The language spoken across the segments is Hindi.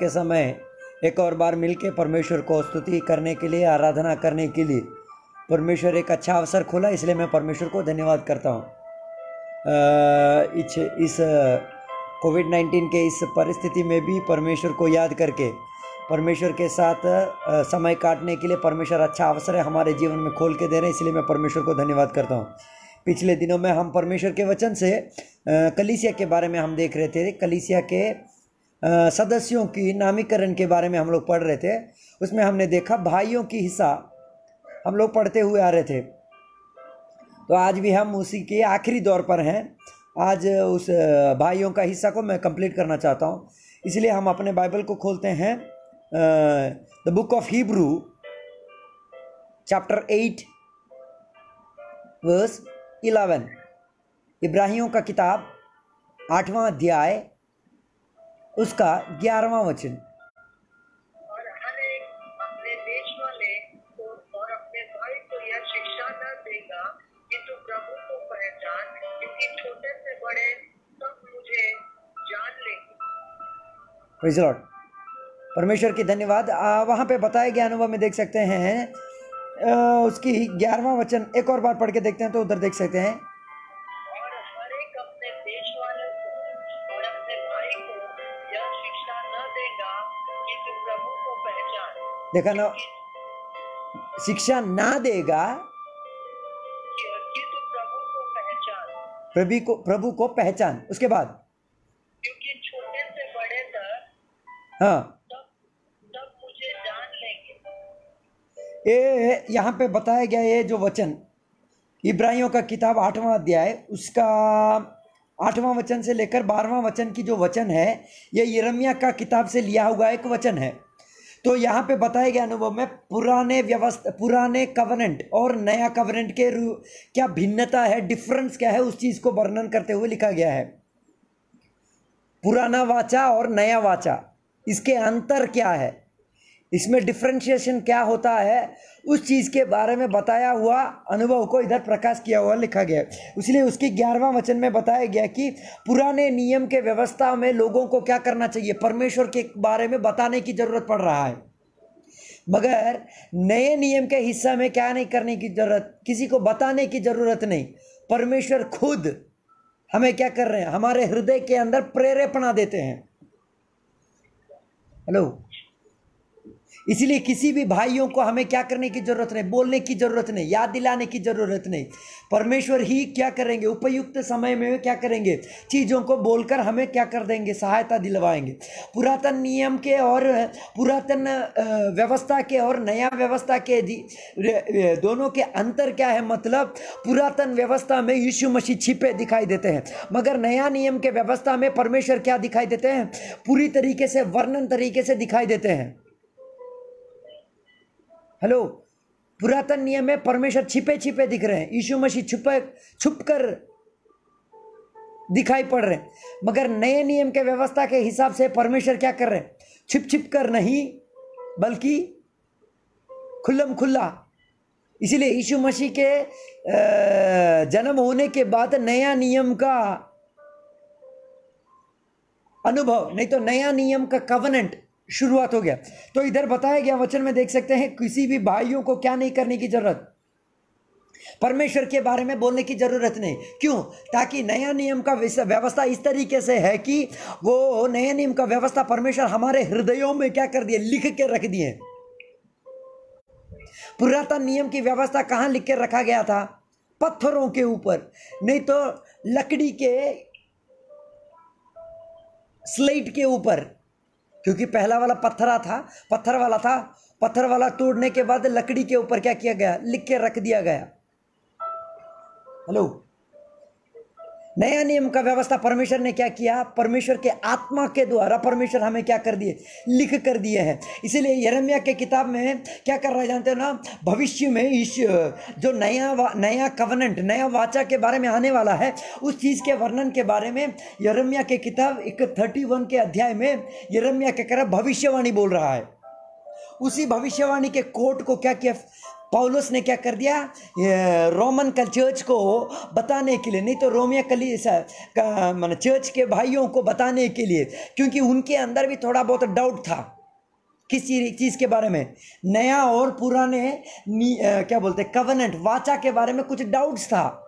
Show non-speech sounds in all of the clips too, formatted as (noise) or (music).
के समय एक और बार मिलके परमेश्वर को स्तुति करने के लिए, आराधना करने के लिए परमेश्वर एक अच्छा अवसर खोला, इसलिए मैं परमेश्वर को धन्यवाद करता हूँ। इस इस कोविड नाइन्टीन के इस परिस्थिति में भी परमेश्वर को याद करके, परमेश्वर के साथ समय काटने के लिए परमेश्वर अच्छा अवसर है हमारे जीवन में खोल के दे रहे हैं, इसलिए मैं परमेश्वर को धन्यवाद करता हूँ। पिछले दिनों में हम परमेश्वर के वचन से कलीसिया के बारे में हम देख रहे थे, कलीसिया के सदस्यों की नामीकरण के बारे में हम लोग पढ़ रहे थे। उसमें हमने देखा भाइयों की हिस्सा हम लोग पढ़ते हुए आ रहे थे। तो आज भी हम उसी के आखिरी दौर पर हैं। आज उस भाइयों का हिस्सा को मैं कंप्लीट करना चाहता हूँ। इसलिए हम अपने बाइबल को खोलते हैं। The book of Hebrew, chapter eight, verse eleven. इब्राहियों का किताब, आठवां अध्याय उसका ग्यारहवां वचन। प्रेज परमेश्वर की धन्यवाद। वहाँ पे बताए गए अनुभव में देख सकते हैं। आ, उसकी ग्यारहवा वचन एक और बार पढ़ के देखते हैं तो उधर देख सकते हैं। देखा ना शिक्षा ना देगा प्रभु को प्रभु को पहचान। उसके बाद? क्योंकि छोटे से बड़े तक हाँ। ये यहाँ पे बताया गया ये जो वचन इब्राहियों का किताब आठवां अध्याय उसका आठवां वचन से लेकर बारहवां वचन की जो वचन है ये यिर्मयाह का किताब से लिया हुआ एक वचन है। तो यहाँ पे बताए गए अनुभव में पुराने व्यवस्था, पुराने कवनेंट और नया कवनेंट के क्या भिन्नता है डिफरेंस क्या है, उस चीज़ को वर्णन करते हुए लिखा गया है। पुराना वाचा और नया वाचा, इसके अंतर क्या है? इसमें डिफ्रेंशिएशन क्या होता है? उस चीज़ के बारे में बताया हुआ अनुभव को इधर प्रकाश किया हुआ लिखा गया इसलिए उसके ग्यारहवां वचन में बताया गया कि पुराने नियम के व्यवस्था में लोगों को क्या करना चाहिए? परमेश्वर के बारे में बताने की ज़रूरत पड़ रहा है। मगर नए नियम के हिस्सा में क्या नहीं करने की ज़रूरत? किसी को बताने की ज़रूरत नहीं। परमेश्वर खुद हमें क्या कर रहे हैं? हमारे हृदय के अंदर प्रेरेपणा देते हैं। हेलो इसलिए किसी भी भाइयों को हमें क्या करने की ज़रूरत नहीं, बोलने की ज़रूरत नहीं, याद दिलाने की ज़रूरत नहीं। परमेश्वर ही क्या करेंगे? उपयुक्त समय में क्या करेंगे? चीज़ों को बोलकर हमें क्या कर देंगे? सहायता दिलवाएँगे। पुरातन नियम के और, पुरातन व्यवस्था के और नया व्यवस्था के दोनों के अंतर क्या है? मतलब पुरातन व्यवस्था में यीशु मसीह छिपे दिखाई देते हैं। मगर नया नियम के व्यवस्था में परमेश्वर क्या दिखाई देते हैं? पूरी तरीके से, वर्णन तरीके से दिखाई देते हैं। हेलो, पुरातन नियम में परमेश्वर छिपे छिपे दिख रहे हैं। यीशु मसीह छुपे छुप कर दिखाई पड़ रहे मगर नए नियम के व्यवस्था के हिसाब से परमेश्वर क्या कर रहे हैं? छिप छिप कर नहीं, बल्कि खुल्लम खुल्ला। इसीलिए यीशु मसीह के जन्म होने के बाद नया नियम का अनुभव, नहीं तो नया नियम का कवनेंट शुरुआत हो गया। तो इधर बताया गया वचन में देख सकते हैं, किसी भी भाइयों को क्या नहीं करने की ज़रूरत? परमेश्वर के बारे में बोलने की ज़रूरत नहीं। क्यों? ताकि नया नियम का व्यवस्था इस तरीके से है कि वो नया नियम का व्यवस्था परमेश्वर हमारे हृदयों में क्या कर दिए? लिख के रख दिए। पुरातन नियम की व्यवस्था कहाँ लिख के रखा गया था? पत्थरों के ऊपर। नहीं तो लकड़ी के स्लेट के ऊपर। क्योंकि पहला वाला पत्थरा था, पत्थर वाला था। पत्थर वाला तोड़ने के बाद लकड़ी के ऊपर क्या किया गया? लिख के रख दिया गया। हेलो? नया नियम का व्यवस्था परमेश्वर ने क्या किया? परमेश्वर के आत्मा के द्वारा परमेश्वर हमें क्या कर दिए? लिख कर दिए हैं। इसीलिए यरमिया के किताब में क्या कर रहे हैं जानते हो ना? भविष्य में इस जो नया नया कवनेंट नया वाचा के बारे में आने वाला है, उस चीज़ के वर्णन के बारे में यरमिया के किताब एक थर्टी वन के अध्याय में यरमिया के कर भविष्यवाणी बोल रहा है। उसी भविष्यवाणी के कोट को क्या किया? पौलुस ने क्या कर दिया? रोमन कल चर्च को बताने के लिए नहीं तो रोमिया कली मान चर्च के भाइयों को बताने के लिए क्योंकि उनके अंदर भी थोड़ा बहुत डाउट था। किसी चीज़ के बारे में। नया और पुराने अ, क्या बोलते कवनेंट वाचा के बारे में कुछ डाउट्स था।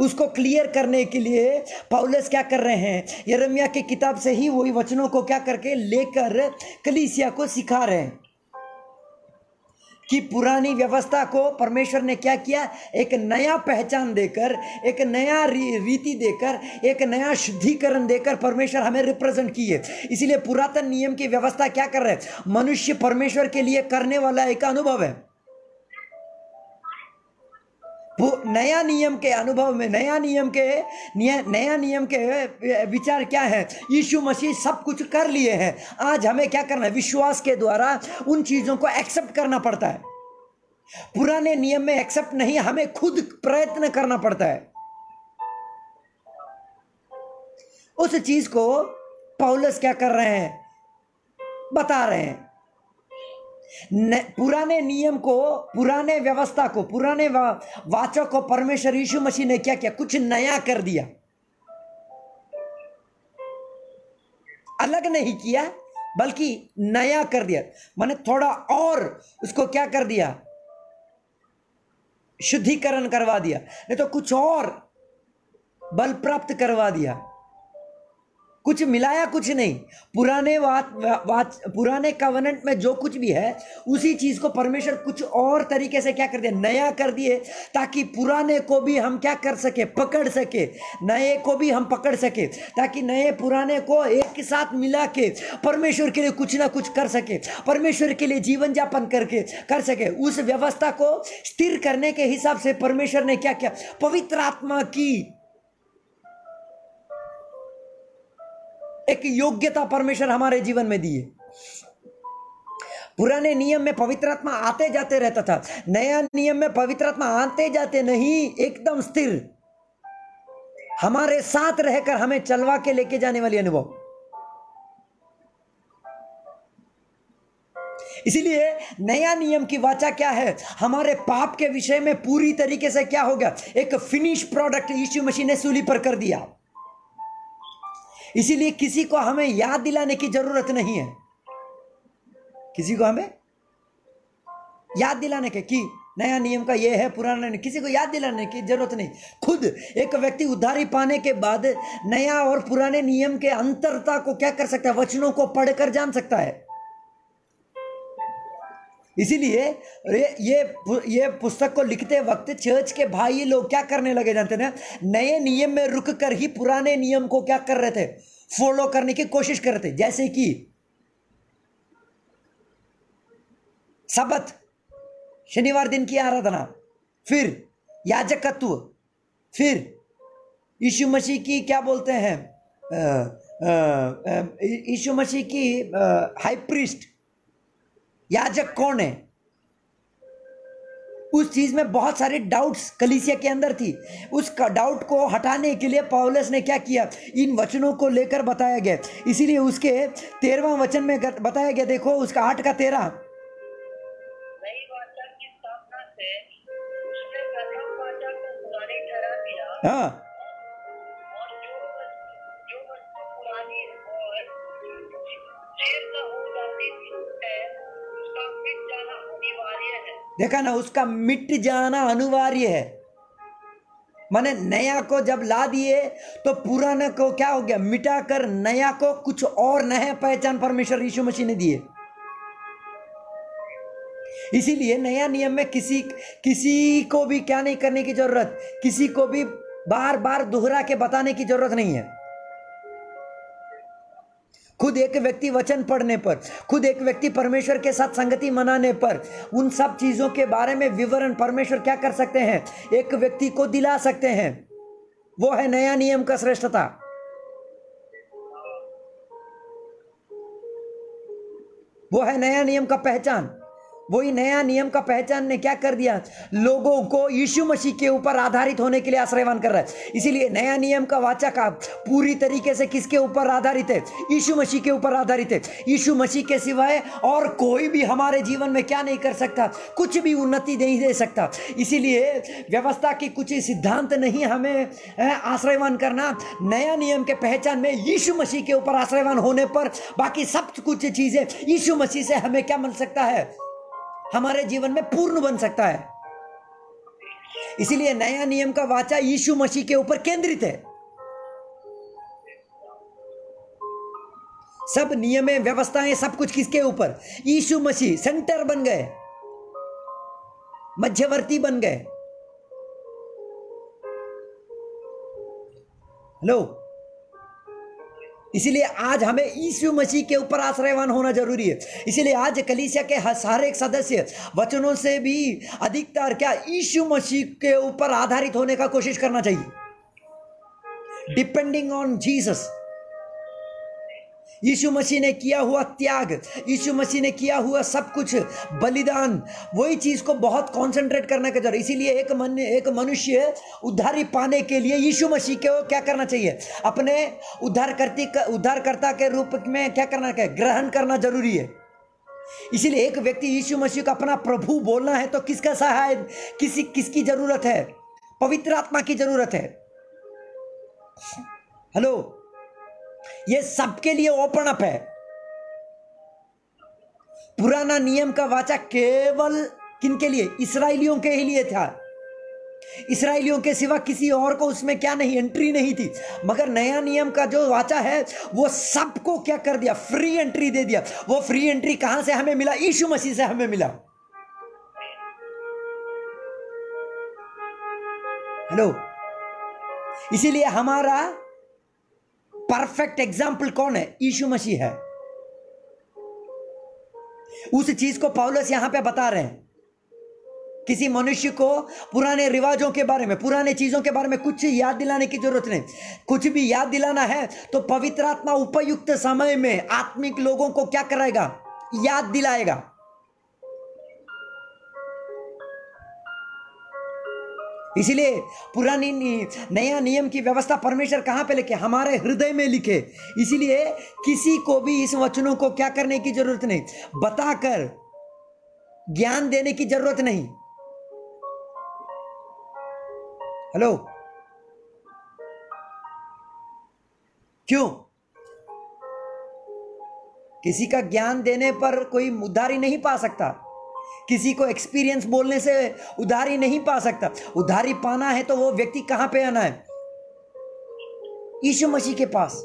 उसको क्लियर करने के लिए पौलुस क्या कर रहे हैं? यरमिया की किताब से ही वही वचनों को क्या करके लेकर कलीसिया को सिखा रहे हैं। कि पुरानी व्यवस्था को परमेश्वर ने क्या किया? एक नया पहचान देकर एक नया री, रीति देकर एक नया शुद्धिकरण देकर परमेश्वर हमें रिप्रेजेंट किए। इसीलिए पुरातन नियम की व्यवस्था क्या कर रहे हैं? मनुष्य परमेश्वर के लिए करने वाला एक अनुभव है। नया नियम के अनुभव में, नया नियम के, नया नियम के विचार क्या है? यीशु मसीह सब कुछ कर लिए हैं। आज हमें क्या करना है? विश्वास के द्वारा उन चीज़ों को एक्सेप्ट करना पड़ता है। पुराने नियम में एक्सेप्ट नहीं, हमें खुद प्रयत्न करना पड़ता है। उस चीज़ को पौलस क्या कर रहे हैं? बता रहे हैं। पुराने नियम को पुराने व्यवस्था को पुराने वा, वाचक को परमेश्वर यीशु मसीह ने क्या किया? कुछ नया कर दिया। अलग नहीं किया बल्कि नया कर दिया। मैंने थोड़ा और उसको क्या कर दिया? शुद्धिकरण करवा दिया। नहीं तो कुछ और बल प्राप्त करवा दिया। कुछ मिलाया कुछ नहीं। पुराने वात, वात पुराने कवनेंट में जो कुछ भी है उसी चीज़ को परमेश्वर कुछ और तरीके से क्या कर दिया? नया कर दिए ताकि पुराने को भी हम क्या कर सके? पकड़ सके। नए को भी हम पकड़ सके ताकि नए पुराने को एक साथ मिला के परमेश्वर के लिए कुछ ना कुछ कर सके परमेश्वर के लिए जीवन यापन करके कर सके। उस व्यवस्था को स्थिर करने के हिसाब से परमेश्वर ने क्या किया? पवित्र आत्मा की एक योग्यता परमेश्वर हमारे जीवन में दी है पुराने नियम में पवित्र आत्मा आते जाते रहता था। नया नियम में पवित्र आत्मा आते जाते नहीं, एकदम स्थिर। हमारे साथ रहकर हमें चलवा के लेके जाने वाली अनुभव। इसीलिए नया नियम की वाचा क्या है? हमारे पाप के विषय में पूरी तरीके से क्या हो गया? एक फिनिश प्रोडक्ट यीशु मसीह ने सूली पर कर दिया। इसीलिए किसी को हमें याद दिलाने की ज़रूरत नहीं है। किसी को हमें याद दिलाने के, कि नया नियम का यह है, पुराना नियम किसी को याद दिलाने की ज़रूरत नहीं। खुद एक व्यक्ति उधारी पाने के बाद नया और पुराने नियम के अंतरता को क्या कर सकता है? वचनों को पढ़कर जान सकता है। इसीलिए ये ये ये पुस्तक को लिखते वक्त चर्च के भाई लोग क्या करने लगे जानते थे नए नियम में रुक कर ही पुराने नियम को क्या कर रहे थे? फॉलो करने की कोशिश कर रहे थे। जैसे कि सबत शनिवार दिन की आराधना, फिर याजकत्व, फिर यीशु मसीह की क्या बोलते हैं? यीशु मसीह की हाई प्रीस्ट याजक कौन है? उस चीज़ में बहुत सारे डाउट्स कलीसिया के अंदर थी। उस डाउट को हटाने के लिए पौलस ने क्या किया? इन वचनों को लेकर बताया गया। इसीलिए उसके तेरहवा वचन में बताया गया, देखो, उसका आठ का तेरह। नई देखा ना, उसका मिट जाना अनिवार्य है। माने नया को जब ला दिए तो पुराने को क्या हो गया? मिटा कर नया को कुछ और नया पहचान परमेश्वर यीशु मसीह ने दिए। इसीलिए नया नियम में किसी किसी को भी क्या नहीं करने की ज़रूरत, किसी को भी बार बार दोहरा के बताने की ज़रूरत नहीं है। खुद एक व्यक्ति वचन पढ़ने पर, खुद एक व्यक्ति परमेश्वर के साथ संगति मनाने पर, उन सब चीज़ों के बारे में विवरण परमेश्वर क्या कर सकते हैं? एक व्यक्ति को दिला सकते हैं। वो है नया नियम का श्रेष्ठता। वो है नया नियम का पहचान। वही नया नियम का पहचान ने क्या कर दिया? लोगों को यीशु मसीह के ऊपर आधारित होने के लिए आश्रयवान कर रहा है। इसीलिए नया नियम का वाचा का पूरी तरीके से किसके ऊपर आधारित है? यीशु मसीह के ऊपर आधारित है। यीशु मसीह के सिवाय और कोई भी हमारे जीवन में क्या नहीं कर सकता? कुछ भी उन्नति नहीं दे सकता। इसीलिए व्यवस्था की कुछ सिद्धांत नहीं हमें आश्रयवान करना। नया नियम के पहचान में यीशु मसीह के ऊपर आश्रयवान होने पर बाकी सब कुछ चीज़ें, यीशु मसीह से हमें क्या मिल सकता है? हमारे जीवन में पूर्ण बन सकता है। इसीलिए नया नियम का वाचा यीशु मसीह के ऊपर केंद्रित है। सब नियम, व्यवस्थाएँ, सब कुछ किसके ऊपर? यीशु मसीह सेंटर बन गए। मध्यवर्ती बन गए। हेलो? इसीलिए आज हमें यीशु मसीह के ऊपर आश्रयवान होना ज़रूरी है। इसीलिए आज कलीसिया के हर एक सदस्य वचनों से भी अधिकतर क्या यीशु मसीह के ऊपर आधारित होने का कोशिश करना चाहिए। Depending on Jesus Yeshu Masih ने किया हुआ त्याग, यीशु मसीह ने किया हुआ सब कुछ, बलिदान, वही चीज़ को बहुत कंसंट्रेट करने का ज़रूरत इसीलिए एक मन, एक मनुष्य उद्धारी पाने के लिए यीशु मसीह को क्या करना चाहिए? अपने उद्धार करती उद्धारकर्ता के रूप में क्या करना क्या ग्रहण करना ज़रूरी है। इसीलिए एक व्यक्ति यीशु मसीह का अपना प्रभु बोलना है तो किसका सहाय, किसी, किसकी ज़रूरत है? पवित्र आत्मा की ज़रूरत है। हेलो ये सबके लिए ओपन अप है। पुराना नियम का वाचा केवल किन के लिए? इसराइलियों के ही लिए था। इसराइलियों के सिवा किसी और को उसमें क्या नहीं एंट्री नहीं थी। मगर नया नियम का जो वाचा है, वो सबको क्या कर दिया? फ्री एंट्री दे दिया। वो फ्री एंट्री कहाँ से हमें मिला? यीशु मसीह से हमें मिला। हेलो इसीलिए हमारा परफेक्ट एग्ज़ाम्पल कौन है? यीशु मसीह है। उस चीज़ को पौलस यहाँ पे बता रहे हैं। किसी मनुष्य को पुराने रिवाजों के बारे में, पुराने चीज़ों के बारे में कुछ याद दिलाने की ज़रूरत नहीं। कुछ भी याद दिलाना है तो पवित्र आत्मा उपयुक्त समय में आत्मिक लोगों को क्या कराएगा? याद दिलाएगा। इसीलिए पुरानी नया नियम की व्यवस्था परमेश्वर कहाँ पे लिखे? हमारे हृदय में लिखे। इसीलिए किसी को भी इस वचनों को क्या करने की ज़रूरत नहीं? बताकर ज्ञान देने की ज़रूरत नहीं। हेलो? क्यों? किसी का ज्ञान देने पर कोई उधारी नहीं पा सकता। किसी को एक्सपीरियंस बोलने से उधारी नहीं पा सकता। उधारी पाना है तो वो व्यक्ति कहाँ पे आना है? यीशु मसीह के पास।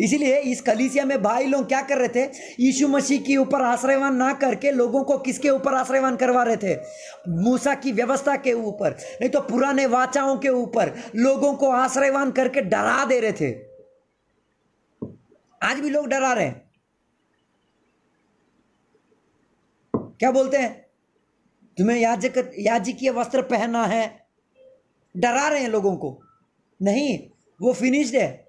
इसीलिए इस कलीसिया में भाई लोग क्या कर रहे थे? यीशु मसीह के ऊपर आश्रयवान ना करके लोगों को किसके ऊपर आश्रयवान करवा रहे थे? मूसा की व्यवस्था के ऊपर, नहीं तो पुराने वाचाओं के ऊपर लोगों को आश्रयवान करके डरा दे रहे थे। आज भी लोग डरा रहे हैं। क्या बोलते हैं? तुम्हें याजक याजकीय वस्त्र पहनना है। डरा रहे हैं लोगों को। नहीं, वो फिनिश्ड है।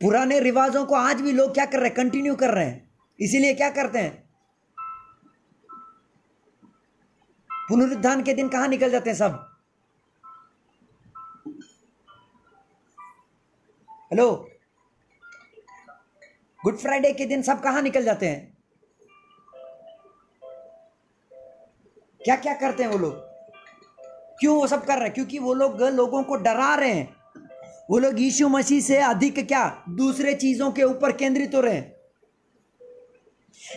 पुराने रिवाजों को आज भी लोग क्या कर रहे हैं? कंटिन्यू कर रहे हैं। इसीलिए क्या करते हैं? पुनरुद्धान के दिन कहाँ निकल जाते हैं सब? हेलो गुड फ्राइडे के दिन सब कहाँ निकल जाते हैं? क्या क्या करते हैं वो लोग? क्यों वो सब कर रहे हैं? क्योंकि वो लोग लोगों को डरा रहे हैं। वो लोग यीशु मसीह से अधिक क्या? दूसरे चीज़ों के ऊपर केंद्रित हो रहे हैं।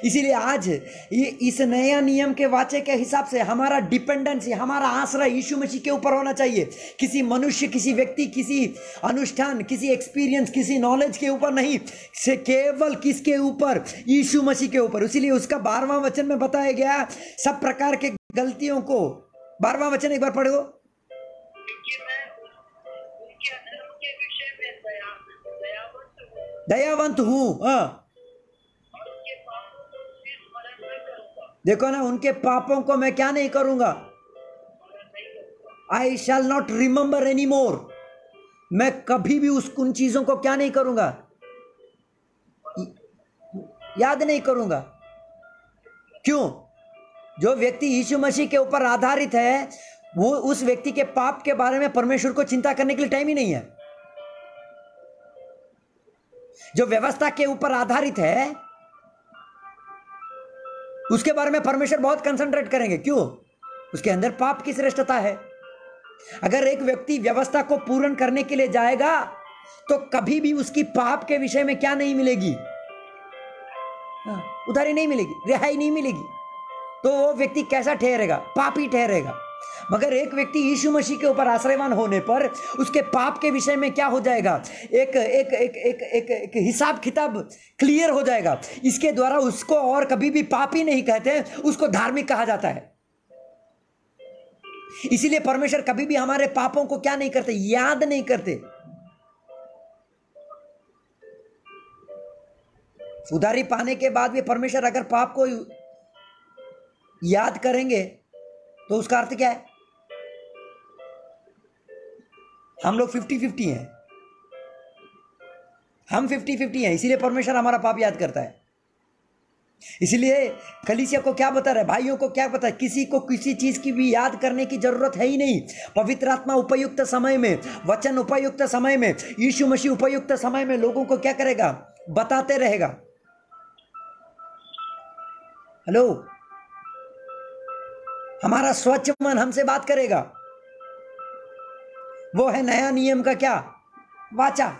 इसीलिए आज ये इस नया नियम के वाचे के हिसाब से हमारा डिपेंडेंसी हमारा आश्रय यीशु मसीह के ऊपर होना चाहिए। किसी मनुष्य, किसी व्यक्ति, किसी अनुष्ठान, किसी एक्सपीरियंस किसी नॉलेज के ऊपर नहीं, से केवल किसके ऊपर? यीशु मसीह के ऊपर। इसीलिए उसका बारहवां वचन में बताया गया, सब प्रकार के गलतियों को, बारहवां वचन एक बार पढ़ो। दयावंत हूँ हाँ। देखो ना, उनके पापों को मैं क्या नहीं करूँगा। I shall not remember any more मैं कभी भी उस उन चीज़ों को क्या नहीं करूँगा। याद नहीं करूँगा। क्यों? जो व्यक्ति यीशु मसीह के ऊपर आधारित है, वो उस व्यक्ति के पाप के बारे में परमेश्वर को चिंता करने के लिए टाइम ही नहीं है। जो व्यवस्था के ऊपर आधारित है उसके बारे में परमेश्वर बहुत कंसंट्रेट करेंगे। क्यों? उसके अंदर पाप की श्रेष्ठता है। अगर एक व्यक्ति व्यवस्था को पूर्ण करने के लिए जाएगा तो कभी भी उसकी पाप के विषय में क्या नहीं मिलेगी? हाँ, उधारी नहीं मिलेगी रिहाई नहीं मिलेगी। तो वो व्यक्ति कैसा ठहरेगा? पापी ठहरेगा। मगर एक व्यक्ति यीशु मसीह के ऊपर आश्रयवान होने पर उसके पाप के विषय में क्या हो जाएगा? एक एक एक एक एक, एक हिसाब किताब क्लियर हो जाएगा। इसके द्वारा उसको और कभी भी पापी नहीं कहते उसको धार्मिक कहा जाता है। इसीलिए परमेश्वर कभी भी हमारे पापों को क्या नहीं करते याद नहीं करते। उधारी पाने के बाद भी परमेश्वर अगर पाप को याद करेंगे तो उसका अर्थ क्या है? हम लोग फिफ्टी फिफ्टी हैं। हम फिफ्टी फिफ्टी हैं, इसीलिए परमेश्वर हमारा पाप याद करता है। इसलिए कलिसिया को क्या बता रहा, भाइयों को क्या पता है किसी को किसी चीज़ की भी याद करने की ज़रूरत है ही नहीं। पवित्र आत्मा उपयुक्त समय में, वचन उपयुक्त समय में, यीशु मसीह उपयुक्त समय में लोगों को क्या करेगा? बताते रहेगा। हेलो? हमारा स्वच्छ मन हमसे बात करेगा। वो है नया नियम का क्या? वाचा।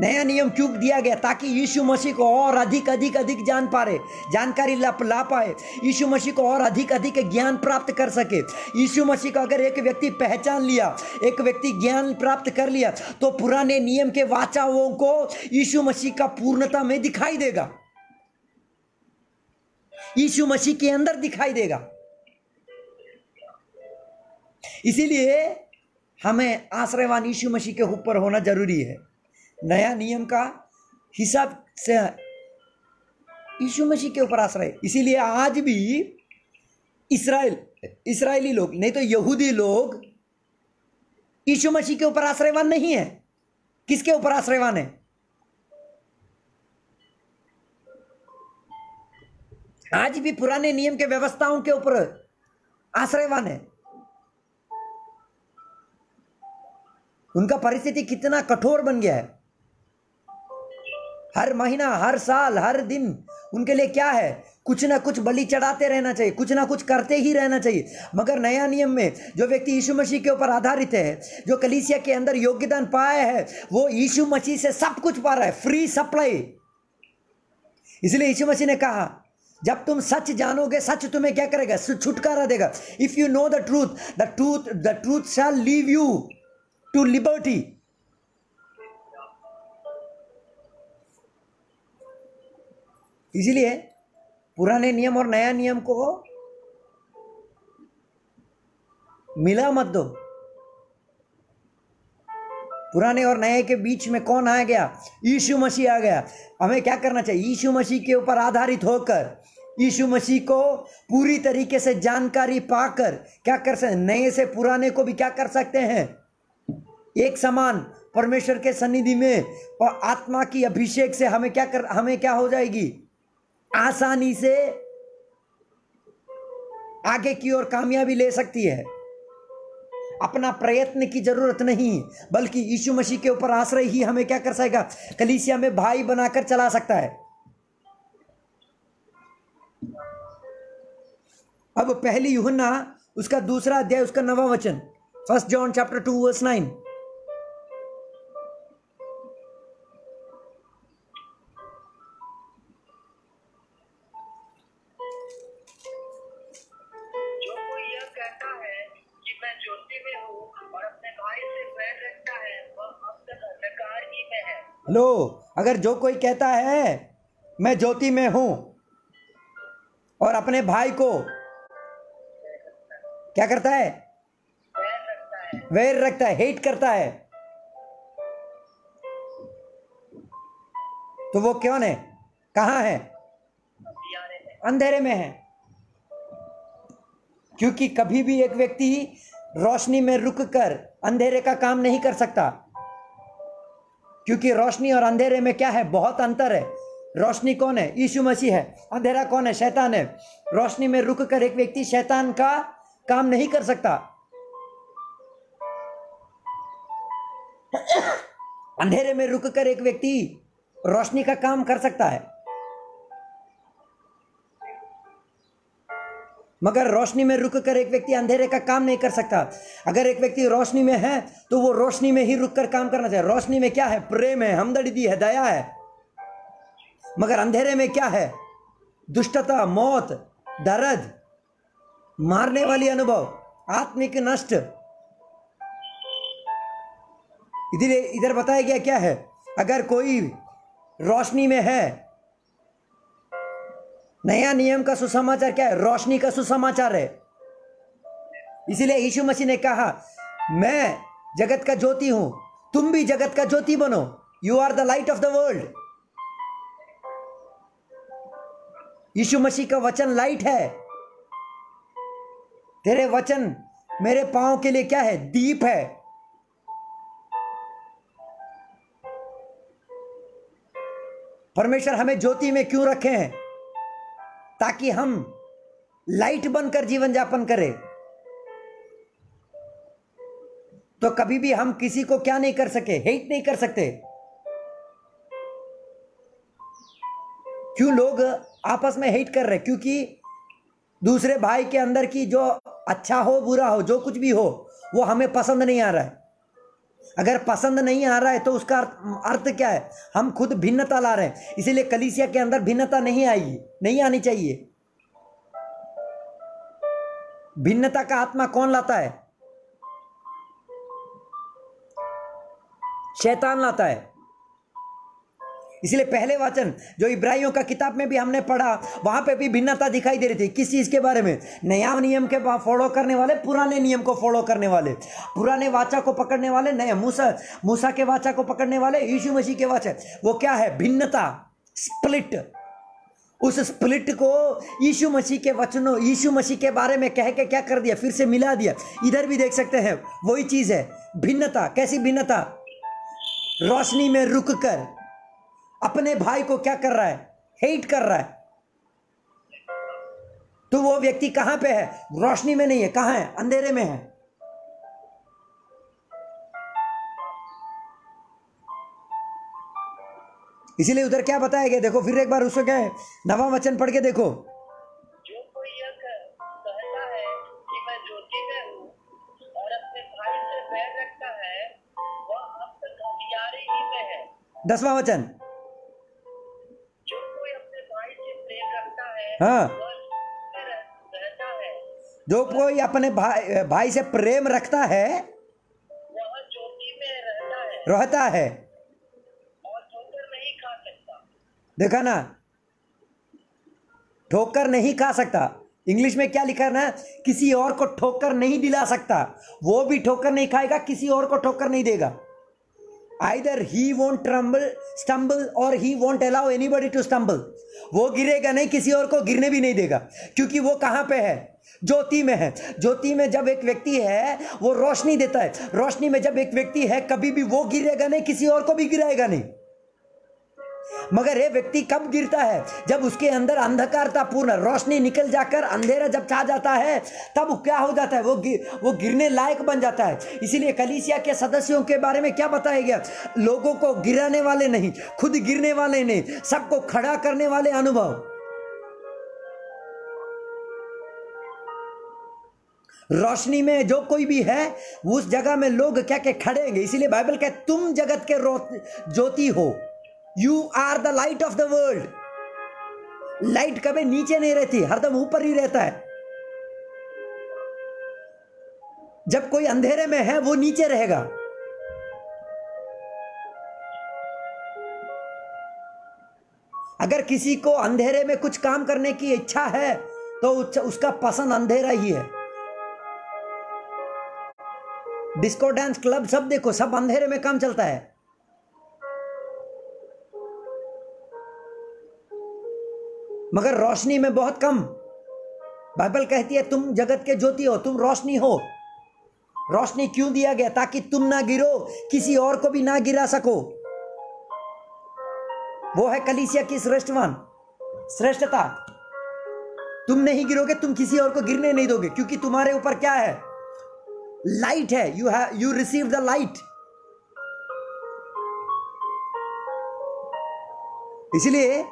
नया नियम क्यों दिया गया? ताकि यीशु मसीह को और अधिक अधिक अधिक जान पा रहे जानकारी ला, ला पाए। यीशु मसीह को और अधिक अधिक ज्ञान प्राप्त कर सके। यीशु मसीह को अगर एक व्यक्ति पहचान लिया एक व्यक्ति ज्ञान प्राप्त कर लिया तो पुराने नियम के वाचाओं को यीशु मसीह का पूर्णता में दिखाई देगा। यीशु मसीह के अंदर दिखाई देगा। इसीलिए हमें आश्रयवान यीशु मसीह के ऊपर होना ज़रूरी है। नया नियम का हिसाब से यीशु मसीह के ऊपर आश्रय। इसीलिए आज भी इसराइल, इसराइली लोग, नहीं तो यहूदी लोग यीशु मसीह के ऊपर आश्रयवान नहीं है। किसके ऊपर आश्रयवान है? आज भी पुराने नियम के व्यवस्थाओं के ऊपर आश्रयवान है। उनका परिस्थिति कितना कठोर बन गया है। हर महीना, हर साल, हर दिन उनके लिए क्या है? कुछ ना कुछ बलि चढ़ाते रहना चाहिए, कुछ ना कुछ करते ही रहना चाहिए। मगर नया नियम में जो व्यक्ति यीशु मसीह के ऊपर आधारित है, जो कलीसिया के अंदर योगदान पाया है, वो यीशु मसीह से सब कुछ पा रहा है फ्री सप्लाई इसलिए यीशु मसीह ने कहा, जब तुम सच जानोगे, सच तुम्हें क्या करेगा? छुटकारा देगा। If you know the truth the truth the truth shall leave you to liberty इसीलिए पुराने नियम और नया नियम को मिला मत दो। पुराने और नए के बीच में कौन आ गया? यीशु मसीह आ गया। हमें क्या करना चाहिए? यीशु मसीह के ऊपर आधारित होकर, यीशु मसीह को पूरी तरीके से जानकारी पाकर, क्या कर सकते नए से पुराने को भी क्या कर सकते हैं? एक समान परमेश्वर के सन्निधि में और आत्मा की अभिषेक से हमें क्या कर, हमें क्या हो जाएगी? आसानी से आगे की ओर कामयाबी ले सकती है। अपना प्रयत्न की ज़रूरत नहीं, बल्कि यीशु मसीह के ऊपर आश्रय ही हमें क्या कर सकेगा? कलीसिया में भाई बनाकर चला सकता है। अब पहली यूहन्ना, उसका दूसरा अध्याय, उसका नवा वचन। First John chapter two verse nine hello अगर जो कोई कहता है, मैं ज्योति में हूँ और अपने भाई को क्या करता है? वैर रखता है हेट करता है। तो वो क्यों है? कहाँ है? अंधेरे में है। क्योंकि कभी भी एक व्यक्ति रोशनी में रुक कर अंधेरे का काम नहीं कर सकता। क्योंकि रोशनी और अंधेरे में क्या है? बहुत अंतर है। रोशनी कौन है? यीशु मसीह है। अंधेरा कौन है? शैतान है। रोशनी में रुक कर एक व्यक्ति शैतान का काम नहीं कर सकता। (coughs) अंधेरे में रुक कर एक व्यक्ति रोशनी का काम कर सकता है। मगर रोशनी में रुक कर एक व्यक्ति अंधेरे का काम नहीं कर सकता। अगर एक व्यक्ति रोशनी में है तो वो रोशनी में ही रुक कर काम करना चाहिए रोशनी में क्या है? प्रेम है, हमदर्दी है, दया है। मगर अंधेरे में क्या है? दुष्टता, मौत, दर्द, मारने वाली अनुभव, आत्मिक नष्ट। इधर इधर बताया गया क्या है? अगर कोई रोशनी में है नया नियम का सुसमाचार क्या है? रोशनी का सुसमाचार है। इसीलिए यीशु मसीह ने कहा, मैं जगत का ज्योति हूँ, तुम भी जगत का ज्योति बनो। You are the light of the world Yeshu Masih का वचन लाइट है। तेरे वचन मेरे पाँव के लिए क्या है? दीप है। परमेश्वर हमें ज्योति में क्यों रखे हैं? ताकि हम लाइट बनकर जीवन जापन करें। तो कभी भी हम किसी को क्या नहीं कर सके हेट नहीं कर सकते। क्यों लोग आपस में हेट कर रहे? क्योंकि दूसरे भाई के अंदर की जो अच्छा हो, बुरा हो, जो कुछ भी हो, वो हमें पसंद नहीं आ रहा है। अगर पसंद नहीं आ रहा है तो उसका अर्थ क्या है? हम खुद भिन्नता ला रहे हैं। इसीलिए कलिसिया के अंदर भिन्नता नहीं आएगी नहीं आनी चाहिए। भिन्नता का आत्मा कौन लाता है? शैतान लाता है। इसलिए पहले वचन जो इब्राहियों का किताब में भी हमने पढ़ा, वहाँ पे भी भिन्नता दिखाई दे रही थी। किस चीज़ के बारे में? नया नियम के फॉलो करने वाले, पुराने नियम को फॉलो करने वाले, पुराने वाचा को पकड़ने वाले, नया मूसा मूसा के वाचा को पकड़ने वाले, यीशु मसीह के वाचा। वो क्या है? भिन्नता स्प्लिट उस स्प्लिट को यीशु मसीह के वचनों, यीशु मसीह के बारे में कह के क्या कर दिया? फिर से मिला दिया। इधर भी देख सकते हैं, वही चीज़ है, भिन्नता। कैसी भिन्नता? रोशनी में रुक कर अपने भाई को क्या कर रहा है? हेट कर रहा है। तो वो व्यक्ति कहाँ पे है? रोशनी में नहीं है। कहाँ है? अंधेरे में है। इसीलिए उधर क्या बताया गया? देखो फिर एक बार उसको क्या है? नवा वचन पढ़ के देखो। जो कोई है। जो कोई अपने भाई भाई से प्रेम रखता है, रहता है। देखा ना, ठोकर नहीं खा सकता। इंग्लिश में क्या लिखा ना, किसी और को ठोकर नहीं दिला सकता। वो भी ठोकर नहीं खाएगा, किसी और को ठोकर नहीं देगा। Either he won't tremble stumble और he won't allow anybody to stumble वो गिरेगा नहीं, किसी और को गिरने भी नहीं देगा, क्योंकि वो कहाँ पे है? ज्योति में है। ज्योति में जब एक व्यक्ति है, वो रोशनी देता है। रोशनी में जब एक व्यक्ति है, कभी भी वो गिरेगा नहीं, किसी और को भी गिराएगा नहीं। मगर ये व्यक्ति कब गिरता है? जब उसके अंदर अंधकारता पूर्ण रोशनी निकल जाकर अंधेरा जब छा जाता है तब क्या हो जाता है? वो गिर, वो गिरने लायक बन जाता है। इसीलिए कलीसिया के सदस्यों के बारे में क्या बताया गया? लोगों को गिराने वाले नहीं खुद गिरने वाले नहीं सबको खड़ा करने वाले अनुभव। रोशनी में जो कोई भी है उस जगह में लोग क्या क्या खड़ेंगे इसीलिए बाइबल कहते तुम जगत के ज्योति हो। You are the light of the world light कभी नीचे नहीं रहती, हरदम ऊपर ही रहता है। जब कोई अंधेरे में है, वो नीचे रहेगा। अगर किसी को अंधेरे में कुछ काम करने की इच्छा है तो उसका पसंद अंधेरा ही है। डिस्को डांस क्लब सब देखो, सब अंधेरे में काम चलता है। मगर रोशनी में बहुत कम। बाइबल कहती है, तुम जगत के ज्योति हो, तुम रोशनी हो। रोशनी क्यों दिया गया? ताकि तुम ना गिरो, किसी और को भी ना गिरा सको। वो है कलीसिया की श्रेष्ठवान, श्रेष्ठता। तुम नहीं गिरोगे, तुम किसी और को गिरने नहीं दोगे, क्योंकि तुम्हारे ऊपर क्या है? लाइट है। You have you receive the light इसलिए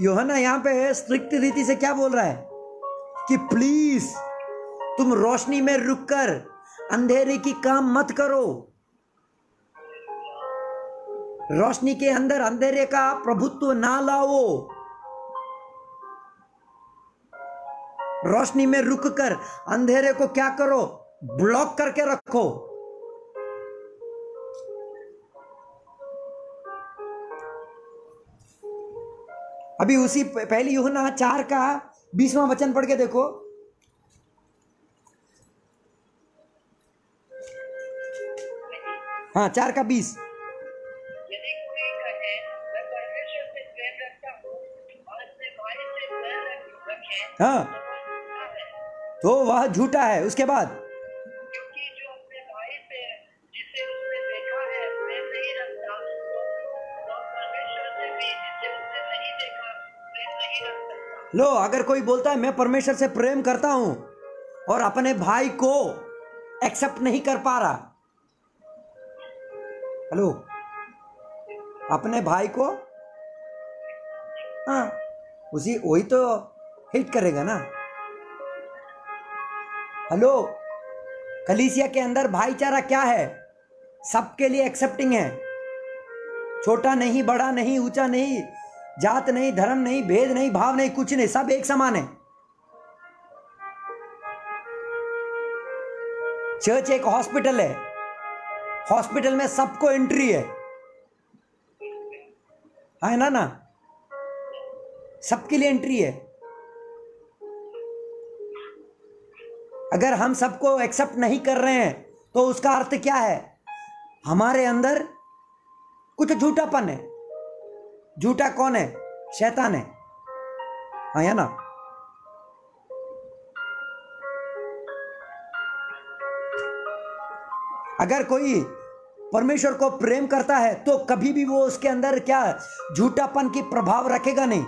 योहना यहाँ पे स्ट्रिक्ट रीति से क्या बोल रहा है? कि प्लीज़ तुम रोशनी में रुककर अंधेरे की काम मत करो। रोशनी के अंदर अंधेरे का प्रभुत्व ना लाओ। रोशनी में रुककर अंधेरे को क्या करो? ब्लॉक करके रखो। अभी उसी पहली यूहना चार का बीसवां वचन पढ़ के देखो। हाँ चार का बीस। है तो वह झूठा है, उसके बाद। लो, अगर कोई बोलता है, मैं परमेश्वर से प्रेम करता हूँ और अपने भाई को एक्सेप्ट नहीं कर पा रहा। हेलो अपने भाई को? हाँ। उसी, वही तो हिट करेगा ना। हेलो कलीसिया के अंदर भाईचारा क्या है? सबके लिए एक्सेप्टिंग है। छोटा नहीं, बड़ा नहीं, ऊँचा नहीं जात नहीं, धर्म नहीं, भेद नहीं, भाव नहीं, कुछ नहीं, सब एक समान है। चर्च एक हॉस्पिटल है। हॉस्पिटल में सबको एंट्री है। है ना ना? सबके लिए एंट्री है। अगर हम सबको एक्सेप्ट नहीं कर रहे हैं तो उसका अर्थ क्या है? हमारे अंदर कुछ झूठापन है। झूठा कौन है? शैतान है। हाँ या ना? अगर कोई परमेश्वर को प्रेम करता है तो कभी भी वो उसके अंदर क्या झूठापन की प्रभाव रखेगा नहीं।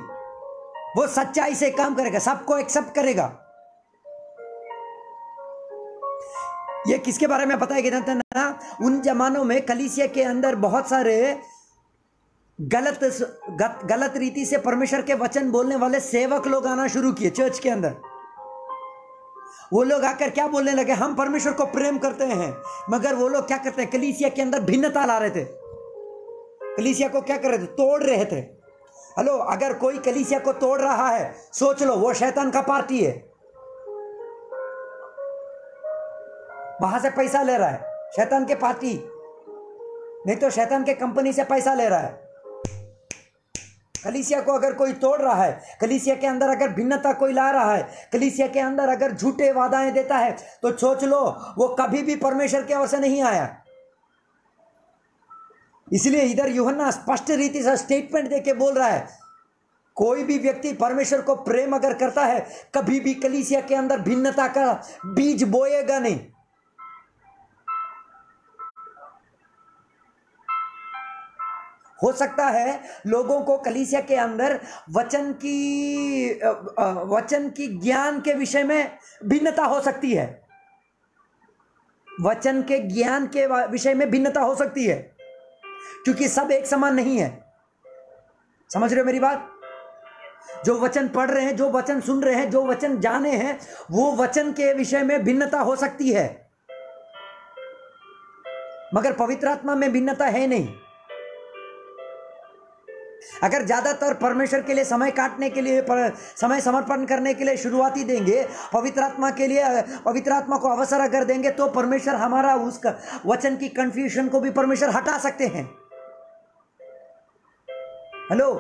वो सच्चाई से काम करेगा, सबको एक्सेप्ट करेगा। ये किसके बारे में बताया गया था ना? उन जमानों में कलीसिया के अंदर बहुत सारे गलत गलत रीति से परमेश्वर के वचन बोलने वाले सेवक लोग आना शुरू किए चर्च के अंदर। वो लोग आकर क्या बोलने लगे? हम परमेश्वर को प्रेम करते हैं, मगर वो लोग क्या करते हैं? कलीसिया के अंदर भिन्नता ला रहे थे। कलीसिया को क्या कर रहे थे? तोड़ रहे थे। हेलो, अगर कोई कलीसिया को तोड़ रहा है, सोच लो, वो शैतान का पार्टी है। वहाँ से पैसा ले रहा है, शैतान के पार्टी। नहीं तो शैतान के कंपनी से पैसा ले रहा है। कलीसिया को अगर कोई तोड़ रहा है, कलीसिया के अंदर अगर भिन्नता कोई ला रहा है, कलीसिया के अंदर अगर झूठे वादाएँ देता है तो सोच लो, वो कभी भी परमेश्वर की से नहीं आया। इसलिए इधर यूहन्ना स्पष्ट रीति से स्टेटमेंट देके बोल रहा है, कोई भी व्यक्ति परमेश्वर को प्रेम अगर करता है, कभी भी कलीसिया के अंदर भिन्नता का बीज बोएगा नहीं। हो सकता है लोगों को कलीसिया के अंदर वचन की वचन की ज्ञान के विषय में भिन्नता हो सकती है। वचन के ज्ञान के विषय में भिन्नता हो सकती है, क्योंकि सब एक समान नहीं है। समझ रहे हो मेरी बात? जो वचन पढ़ रहे हैं, जो वचन सुन रहे हैं, जो वचन जाने हैं, वो वचन के विषय में भिन्नता हो सकती है। मगर पवित्र आत्मा में भिन्नता है नहीं। अगर ज़्यादातर परमेश्वर के लिए समय काटने के लिए पर, समय समर्पण करने के लिए शुरुआती देंगे पवित्र आत्मा के लिए पवित्र आत्मा को अवसर अगर देंगे तो परमेश्वर हमारा उस वचन की कंफ्यूजन को भी परमेश्वर हटा सकते हैं। हेलो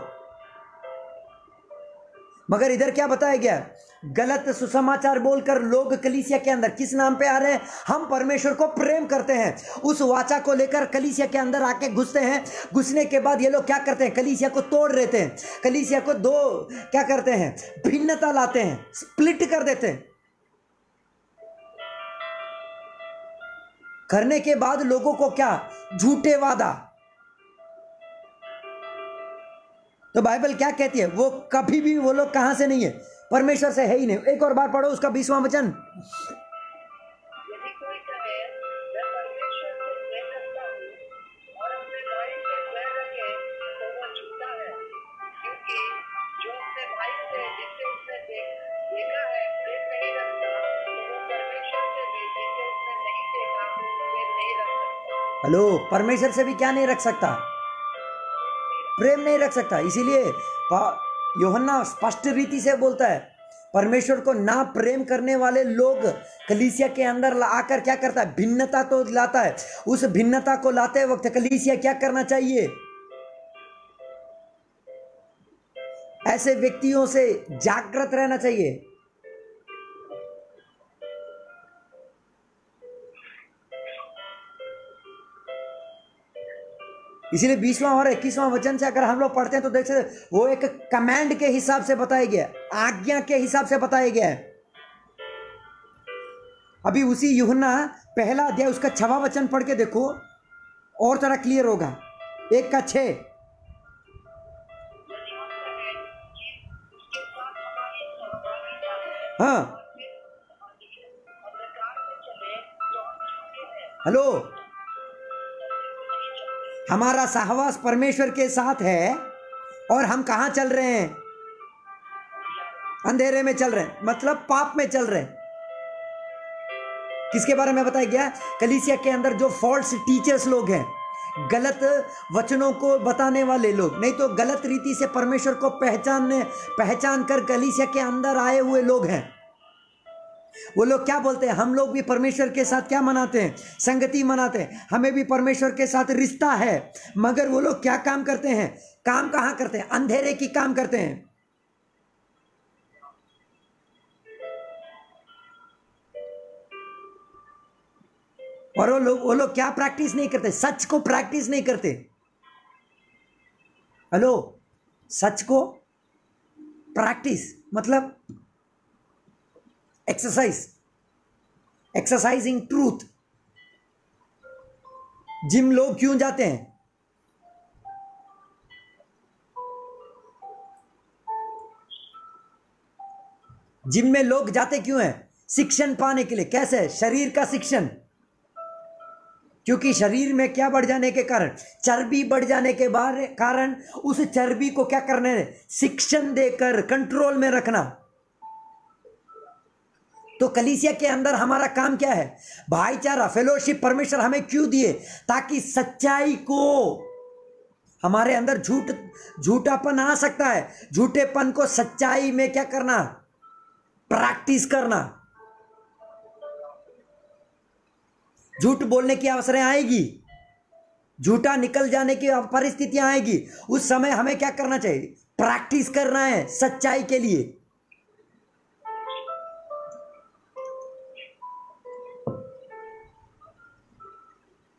मगर इधर क्या बताया गया? गलत सुसमाचार बोलकर लोग कलीसिया के अंदर किस नाम पे आ रहे हैं? हम परमेश्वर को प्रेम करते हैं। उस वाचा को लेकर कलीसिया के अंदर आके घुसते हैं। घुसने के बाद ये लोग क्या करते हैं? कलीसिया को तोड़ देते हैं। कलीसिया को दो, क्या करते हैं? भिन्नता लाते हैं। स्प्लिट कर देते हैं। करने के बाद लोगों को क्या? झूठे वादा। तो बाइबल क्या कहती है? वो कभी भी, वो लोग कहाँ से नहीं है? परमेश्वर से है ही नहीं। एक और बार पढ़ो, उसका बीसवां वचन। हेलो, परमेश्वर से भी क्या नहीं रख सकता? प्रेम नहीं रख सकता। इसीलिए योहन्ना स्पष्ट रीति से बोलता है, परमेश्वर को ना प्रेम करने वाले लोग कलीसिया के अंदर आकर क्या करता है? भिन्नता तो लाता है। उस भिन्नता को लाते वक्त कलीसिया क्या करना चाहिए? ऐसे व्यक्तियों से जागृत रहना चाहिए। इसीलिए बीसवां और इक्कीसवां वचन से अगर हम लोग पढ़ते हैं तो देख सकते वो एक कमांड के हिसाब से बताया गया आज्ञा के हिसाब से बताया गया है। अभी उसी यूहन्ना पहला अध्याय, उसका छवा वचन पढ़ के देखो, और तरह क्लियर होगा। एक का छः है। हेलो हमारा सहवास परमेश्वर के साथ है और हम कहाँ चल रहे हैं? अंधेरे में चल रहे हैं मतलब पाप में चल रहे हैं। किसके बारे में बताया गया? कलीसिया के अंदर जो फॉल्स टीचर्स लोग हैं, गलत वचनों को बताने वाले लोग, नहीं तो गलत रीति से परमेश्वर को पहचानने, पहचान कर कलीसिया के अंदर आए हुए लोग हैं। वो लोग क्या बोलते हैं? हम लोग भी परमेश्वर के साथ क्या मनाते हैं? संगति मनाते हैं। हमें भी परमेश्वर के साथ रिश्ता है। मगर वो लोग क्या काम करते हैं? काम कहाँ करते हैं? अंधेरे की काम करते हैं। और वो लोग वो लोग क्या प्रैक्टिस नहीं करते? सच को प्रैक्टिस नहीं करते। हेलो? सच को प्रैक्टिस मतलब एक्सरसाइज एक्सरसाइजिंग ट्रूथ जिम लोग क्यों जाते हैं? जिम में लोग जाते क्यों हैं? शिक्षण पाने के लिए। कैसे? शरीर का शिक्षण। क्योंकि शरीर में क्या बढ़ जाने के कारण? चर्बी बढ़ जाने के कारण उस चर्बी को क्या करने शिक्षण देकर कंट्रोल में रखना। तो कलीसिया के अंदर हमारा काम क्या है? भाईचारा फेलोशिप परमेश्वर हमें क्यों दिए? ताकि सच्चाई को हमारे अंदर झूठ, झूठापन आ सकता है। झूठेपन को सच्चाई में क्या करना? प्रैक्टिस करना। झूठ बोलने की अवसरें आएगी। झूठा निकल जाने की परिस्थितियाँ आएगी। उस समय हमें क्या करना चाहिए? प्रैक्टिस करना है सच्चाई के लिए।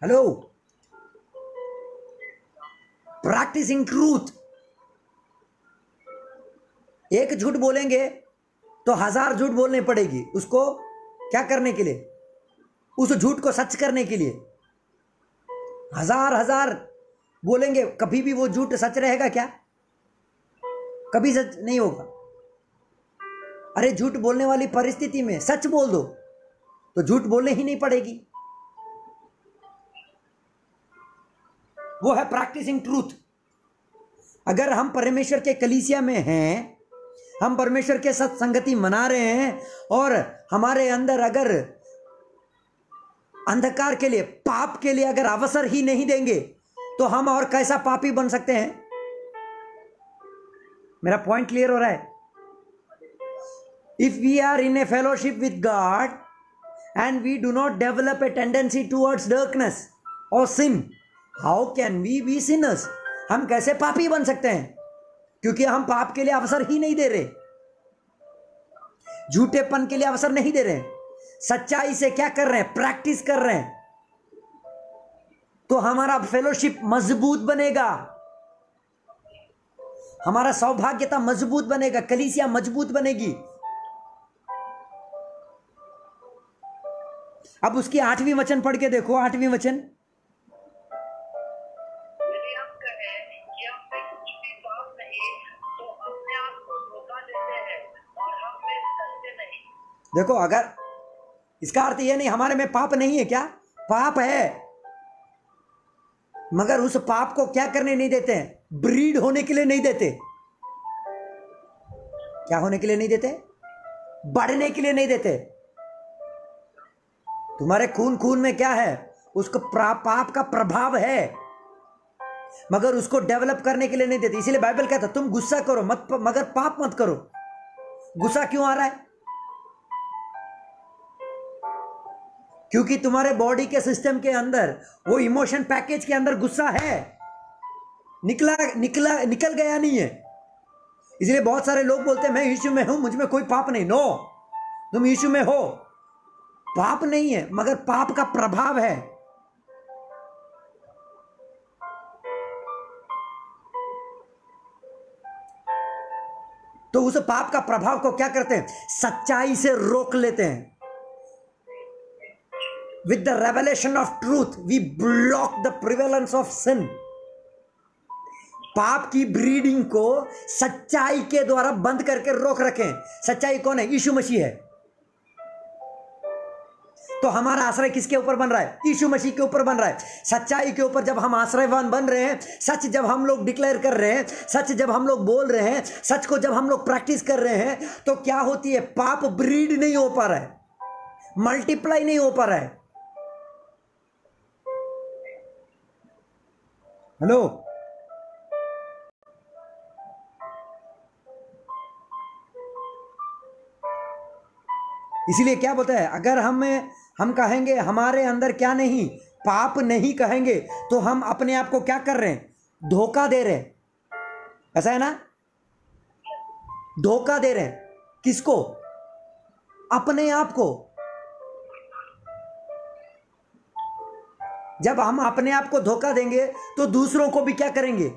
हेलो प्रैक्टिसिंग ट्रूथ एक झूठ बोलेंगे तो हज़ार झूठ बोलने पड़ेगी। उसको क्या करने के लिए? उस झूठ को सच करने के लिए। हज़ार हज़ार बोलेंगे, कभी भी वो झूठ सच रहेगा क्या? कभी सच नहीं होगा। अरे झूठ बोलने वाली परिस्थिति में सच बोल दो तो झूठ बोलने ही नहीं पड़ेगी। वो है प्रैक्टिसिंग ट्रूथ अगर हम परमेश्वर के कलीसिया में हैं, हम परमेश्वर के साथ संगति मना रहे हैं, और हमारे अंदर अगर अंधकार के लिए, पाप के लिए अगर अवसर ही नहीं देंगे तो हम और कैसा पापी बन सकते हैं? मेरा पॉइंट क्लियर हो रहा है? If we are in a fellowship with God and we do not develop a tendency towards darkness और sin how can we be sinners हम कैसे पापी बन सकते हैं? क्योंकि हम पाप के लिए अवसर ही नहीं दे रहे। झूठेपन के लिए अवसर नहीं दे रहे। सच्चाई से क्या कर रहे हैं? प्रैक्टिस कर रहे हैं। तो हमारा फेलोशिप मज़बूत बनेगा। हमारा सौभाग्यता मज़बूत बनेगा। कलीसिया मज़बूत बनेगी। अब उसकी आठवीं वचन पढ़ के देखो। आठवीं वचन। देखो, अगर इसका अर्थ यह नहीं, हमारे में पाप नहीं है क्या? पाप है। मगर उस पाप को क्या करने नहीं देते हैं? ब्रीड होने के लिए नहीं देते। क्या होने के लिए नहीं देते? बढ़ने के लिए नहीं देते। तुम्हारे खून खून में क्या है? उसको पाप का प्रभाव है। मगर उसको डेवलप करने के लिए नहीं देते। इसीलिए बाइबल कहता तुम गुस्सा करो, मत, मगर पाप मत करो। गुस्सा क्यों आ रहा है? क्योंकि तुम्हारे बॉडी के सिस्टम के अंदर, वो इमोशन पैकेज के अंदर गुस्सा है। निकला निकला, निकल गया नहीं है। इसलिए बहुत सारे लोग बोलते हैं, मैं यीशु में हूँ, मुझमें कोई पाप नहीं। नो तुम यीशु में हो। पाप नहीं है, मगर पाप का प्रभाव है। तो उस पाप का प्रभाव को क्या करते हैं? सच्चाई से रोक लेते हैं। With the revelation of truth, we block the prevalence of sin. पाप की ब्रीडिंग को सच्चाई के द्वारा बंद करके रोक रखें। सच्चाई कौन है? यीशु मसीह है। तो हमारा आश्रय किसके ऊपर बन रहा है? यीशु मसीह के ऊपर बन रहा है। सच्चाई के ऊपर जब हम आश्रयवान बन रहे हैं, सच जब हम लोग डिक्लेयर कर रहे हैं, सच जब हम लोग बोल रहे हैं, सच को जब हम लोग प्रैक्टिस कर रहे हैं तो क्या होती है? पाप ब्रीड नहीं हो पा रहा है। मल्टीप्लाई नहीं हो पा रहा है। हेलो। इसीलिए क्या बोलता है, अगर हम हम कहेंगे, हमारे अंदर क्या नहीं, पाप नहीं कहेंगे तो हम अपने आप को क्या कर रहे हैं? धोखा दे रहे हैं। ऐसा है ना? धोखा दे रहे हैं। किसको? अपने आप को। जब हम अपने आप को धोखा देंगे तो दूसरों को भी क्या करेंगे?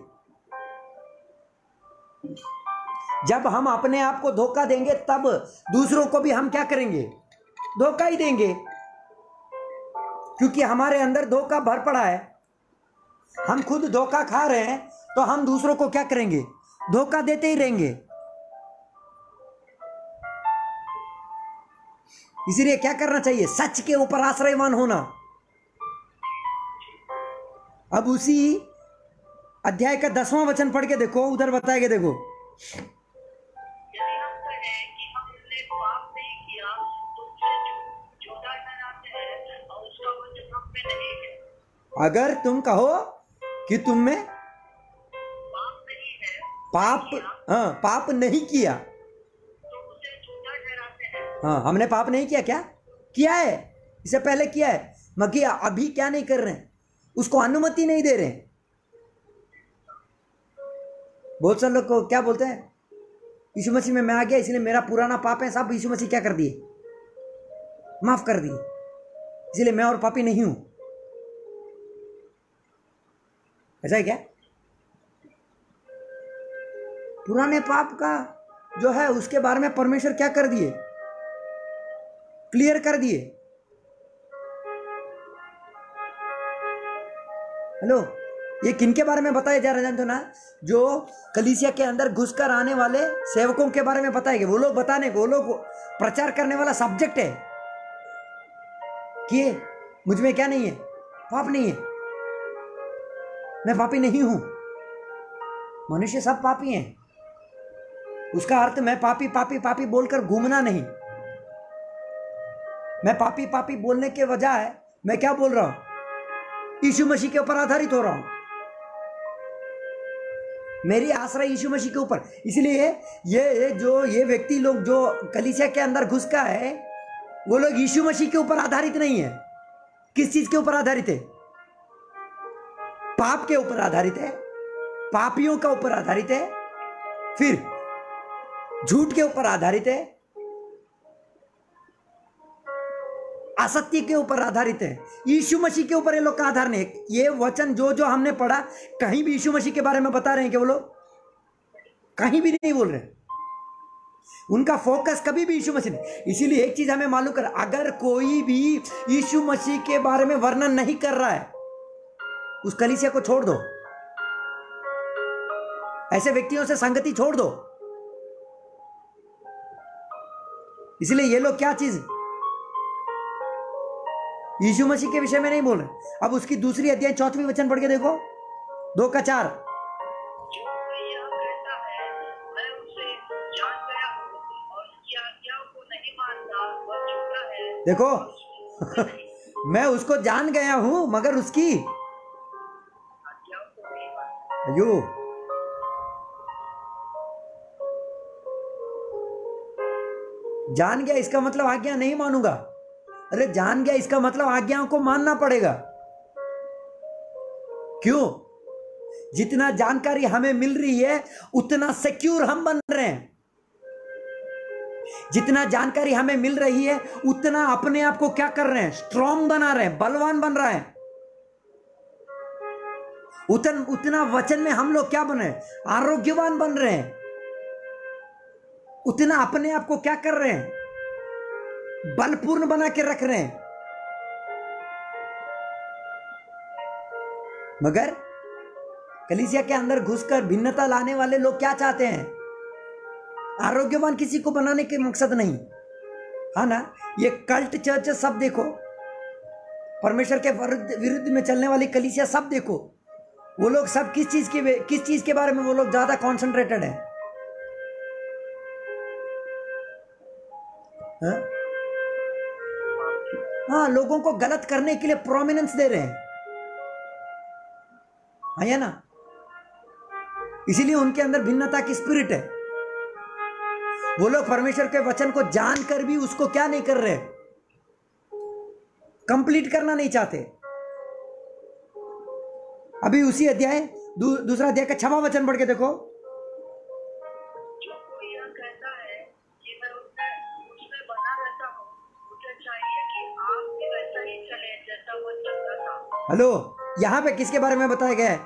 जब हम अपने आप को धोखा देंगे, तब दूसरों को भी हम क्या करेंगे? धोखा ही देंगे। क्योंकि हमारे अंदर धोखा भर पड़ा है। हम खुद धोखा खा रहे हैं तो हम दूसरों को क्या करेंगे? धोखा देते ही रहेंगे। इसीलिए क्या करना चाहिए? सच के ऊपर आश्रयवान होना। अब उसी अध्याय का दसवां वचन पढ़ के देखो, उधर बताएगा देखो। अगर तुम कहो कि तुम में पाप हाँ पाप नहीं किया। हाँ हमने पाप नहीं किया क्या? किया है। इससे पहले किया है। मगर अभी क्या नहीं कर रहे हैं? उसको अनुमति नहीं दे रहे बहुत सारे लोग को क्या बोलते हैं? यीशु मसीह में मैं आ गया, इसलिए मेरा पुराना पाप है, सब यीशु मसीह क्या कर दिए? माफ़ कर दिए। इसलिए मैं और पापी नहीं हूँ। ऐसा है क्या? पुराने पाप का जो है, उसके बारे में परमेश्वर क्या कर दिए? क्लियर कर दिए। हेलो, ये किन के बारे में बताया जा रहा है ना जो कलीसिया के अंदर घुसकर आने वाले सेवकों के बारे में बताएँगे। वो लोग बताने, वो लोग प्रचार करने वाला सब्जेक्ट है। कि मुझमें क्या नहीं है? पाप नहीं है। मैं पापी नहीं हूँ। मनुष्य सब पापी हैं। उसका अर्थ मैं पापी पापी पापी बोलकर घूमना नहीं। मैं पापी पापी बोलने के वजह मैं क्या बोल रहा हूँ? यीशु मसीह के ऊपर आधारित हो रहा हूँ। मेरी आश्रय यीशु मसीह के ऊपर। इसलिए ये जो, ये व्यक्ति लोग जो कलिसिया के अंदर घुस का है, वो लोग यीशु मसीह के ऊपर आधारित नहीं है। किस चीज़ के ऊपर आधारित है? पाप के ऊपर आधारित है, पापियों का ऊपर आधारित है, फिर झूठ के ऊपर आधारित है असत्य के ऊपर आधारित है। यीशु मसीह के ऊपर ये लोग का आधार नहीं ये वचन जो जो हमने पढ़ा, कहीं भी यीशु मसीह के बारे में बता रहे हैं कि वो? लोग कहीं भी नहीं बोल रहे। उनका फोकस कभी भी यीशु मसीह नहीं। इसीलिए एक चीज़ हमें मालूम कर, अगर कोई भी यीशु मसीह के बारे में वर्णन नहीं कर रहा है, उस कलिसिया को छोड़ दो। ऐसे व्यक्तियों से संगति छोड़ दो। इसलिए ये लोग क्या चीज़ यीशु मसीह के विषय में नहीं बोल रहे। अब उसकी दूसरी अध्याय चौथवी वचन पढ़ के देखो। दो का चार। है हूँ है। देखो। (laughs) मैं उसको जान गया हूँ मगर उसकी मानता। अयो। जान गया इसका मतलब आज्ञा नहीं मानूँगा। अरे जान गया, इसका मतलब आज्ञाओं को मानना पड़ेगा। क्यों? जितना जानकारी हमें मिल रही है, उतना सिक्योर हम बन रहे हैं। जितना जानकारी हमें मिल रही है, उतना अपने आप को क्या कर रहे हैं? स्ट्रांग बना रहे हैं, बलवान बन रहा है। उतन, उतना वचन में हम लोग क्या बने आरोग्यवान बन रहे हैं। उतना अपने आप को क्या कर रहे हैं? बलपूर्ण बना के रख रहे हैं। मगर कलिसिया के अंदर घुसकर भिन्नता लाने वाले लोग क्या चाहते हैं? आरोग्यवान किसी को बनाने के मकसद नहीं। है ना? ये कल्ट चर्च सब देखो। परमेश्वर के विरुद्ध विरुद्ध में चलने वाली कलिसिया सब देखो। वो लोग सब किस चीज़ के किस चीज़ के बारे में वो लोग ज़्यादा कॉन्सेंट्रेटेड है? हाँ? हाँ लोगों को गलत करने के लिए प्रोमिनेंस दे रहे हैं। हाँ या ना? इसीलिए उनके अंदर भिन्नता की स्पिरिट है। वो लोग परमेश्वर के वचन को जानकर भी उसको क्या नहीं कर रहे? कंप्लीट करना नहीं चाहते। अभी उसी अध्याय दू, दूसरा अध्याय का छवा वचन पढ़ के देखो। हेलो, यहाँ पे किसके बारे में बताया गया है?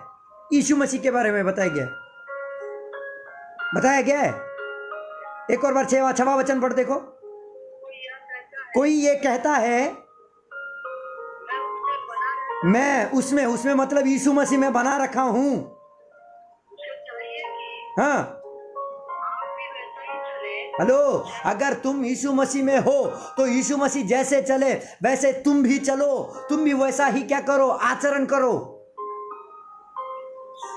यीशु मसीह के बारे में बताया गया बताया गया है? एक और बार छवा छवा वचन पढ़ देखो। कोई ये कहता है, मैं उसमें उसमें मतलब यीशु मसीह में बना रखा हूँ। हाँ। हेलो, अगर तुम यीशु मसीह में हो तो यीशु मसीह जैसे चले, वैसे तुम भी चलो। तुम भी वैसा ही क्या करो? आचरण करो।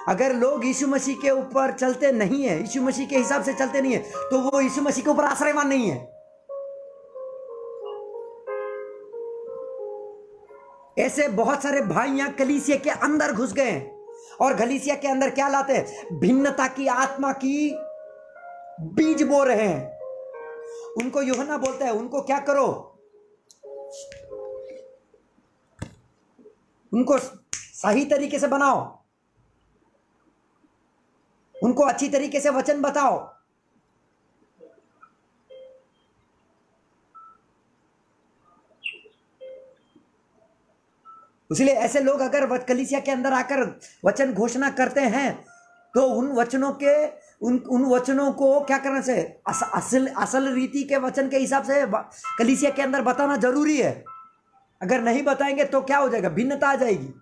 अगर लोग यीशु मसीह के ऊपर चलते नहीं है, यीशु मसीह के हिसाब से चलते नहीं है तो वो यीशु मसीह के ऊपर आश्रयवान नहीं है। ऐसे बहुत सारे भाई यहाँ कलीसिया के अंदर घुस गए और गलीसिया के अंदर क्या लाते हैं? भिन्नता की आत्मा की बीज बो रहे हैं। उनको यूहन्ना बोलता है, उनको क्या करो? उनको सही तरीके से बनाओ। उनको अच्छी तरीके से वचन बताओ। इसलिए ऐसे लोग अगर कलिसिया के अंदर आकर वचन घोषणा करते हैं तो उन वचनों के उन उन वचनों को क्या करना चाहिए? अस, असल असल रीति के वचन के हिसाब से कलिसिया के अंदर बताना ज़रूरी है। अगर नहीं बताएँगे तो क्या हो जाएगा? भिन्नता आ जाएगी।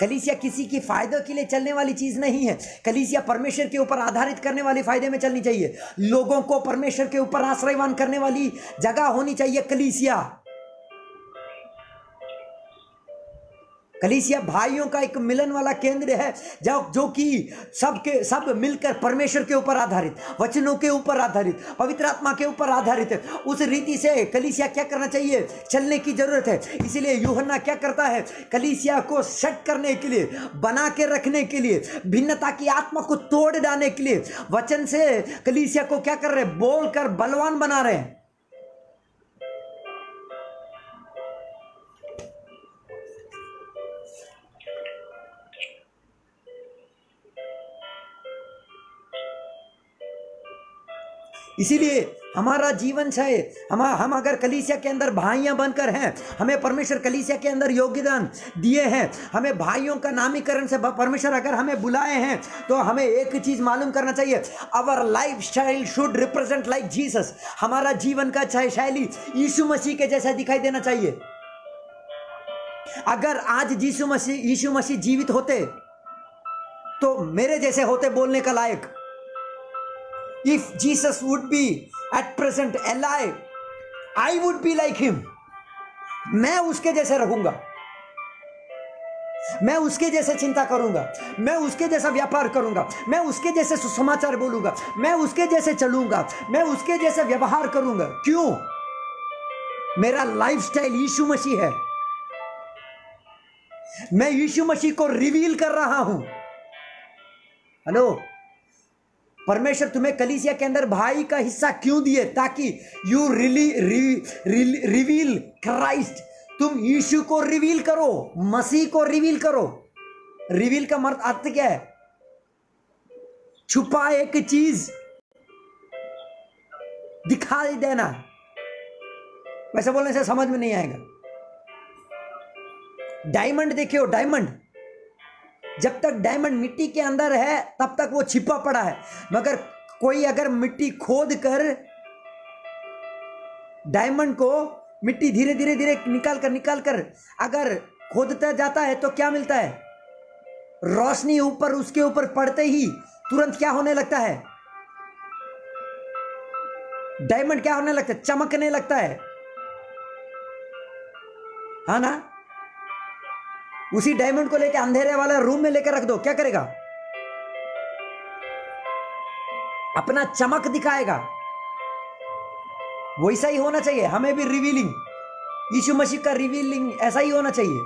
कलिसिया किसी की फ़ायदे के लिए चलने वाली चीज़ नहीं है। कलिसिया परमेश्वर के ऊपर आधारित करने वाली फ़ायदे में चलनी चाहिए। लोगों को परमेश्वर के ऊपर आश्रयवान करने वाली जगह होनी चाहिए कलीसिया। कलीसिया भाइयों का एक मिलन वाला केंद्र है, जो जो कि सबके सब मिलकर परमेश्वर के ऊपर आधारित, वचनों के ऊपर आधारित, पवित्र आत्मा के ऊपर आधारित। है उस रीति से कलीसिया क्या करना चाहिए? चलने की ज़रूरत है। इसीलिए यूहन्ना क्या करता है? कलीसिया को सेट करने के लिए, बना के रखने के लिए, भिन्नता की आत्मा को तोड़ डालने के लिए, वचन से कलीसिया को क्या कर रहे हैं? बोलकर बलवान बना रहे हैं। इसीलिए हमारा जीवन है हम हम अगर कलीसिया के अंदर भाइयाँ बनकर हैं, हमें परमेश्वर कलीसिया के अंदर योगदान दिए हैं, हमें भाइयों का नामीकरण से परमेश्वर अगर हमें बुलाए हैं तो हमें एक चीज़ मालूम करना चाहिए our lifestyle should represent like Jesus हमारा जीवन का चाहे शैली यीशु मसीह के जैसा दिखाई देना चाहिए। अगर आज यीशु मसीह यीशु मसीह जीवित होते तो मेरे जैसे होते बोलने का लायक। If Jesus would be at present alive I would be like him मैं उसके जैसे रहूँगा। मैं उसके जैसे चिंता करूँगा। मैं उसके जैसा व्यापार करूँगा। मैं उसके जैसे सुसमाचार बोलूँगा। मैं उसके जैसे चलूँगा। मैं उसके जैसे व्यवहार करूँगा। क्यों? मेरा लाइफस्टाइल यीशु मसीह है। मैं यीशु मसीह को रिवील कर रहा हूँ। हेलो परमेश्वर तुम्हें कलीसिया के अंदर भाई का हिस्सा क्यों दिए? ताकि यू रिली रिवील क्राइस्ट तुम यीशु को रिवील करो, मसीह को रिवील करो। रिवील का मर्द अर्थ क्या है? छुपा एक चीज़ दिखाई देना। वैसे बोलने से समझ में नहीं आएगा। डायमंड देखियो डायमंड जब तक डायमंड मिट्टी के अंदर है, तब तक वो छिपा पड़ा है। मगर कोई अगर मिट्टी खोद कर डायमंड को मिट्टी धीरे धीरे धीरे निकाल कर निकाल कर अगर खोदता जाता है तो क्या मिलता है? रोशनी ऊपर उसके ऊपर पड़ते ही तुरंत क्या होने लगता है? डायमंड क्या होने लगता है? चमकने लगता है। हाँ ना? उसी डायमंड को लेकर अंधेरे वाला रूम में लेकर रख दो। क्या करेगा? अपना चमक दिखाएगा। वैसा ही होना चाहिए। हमें भी रिवीलिंग यीशु मसीह का रिवीलिंग ऐसा ही होना चाहिए।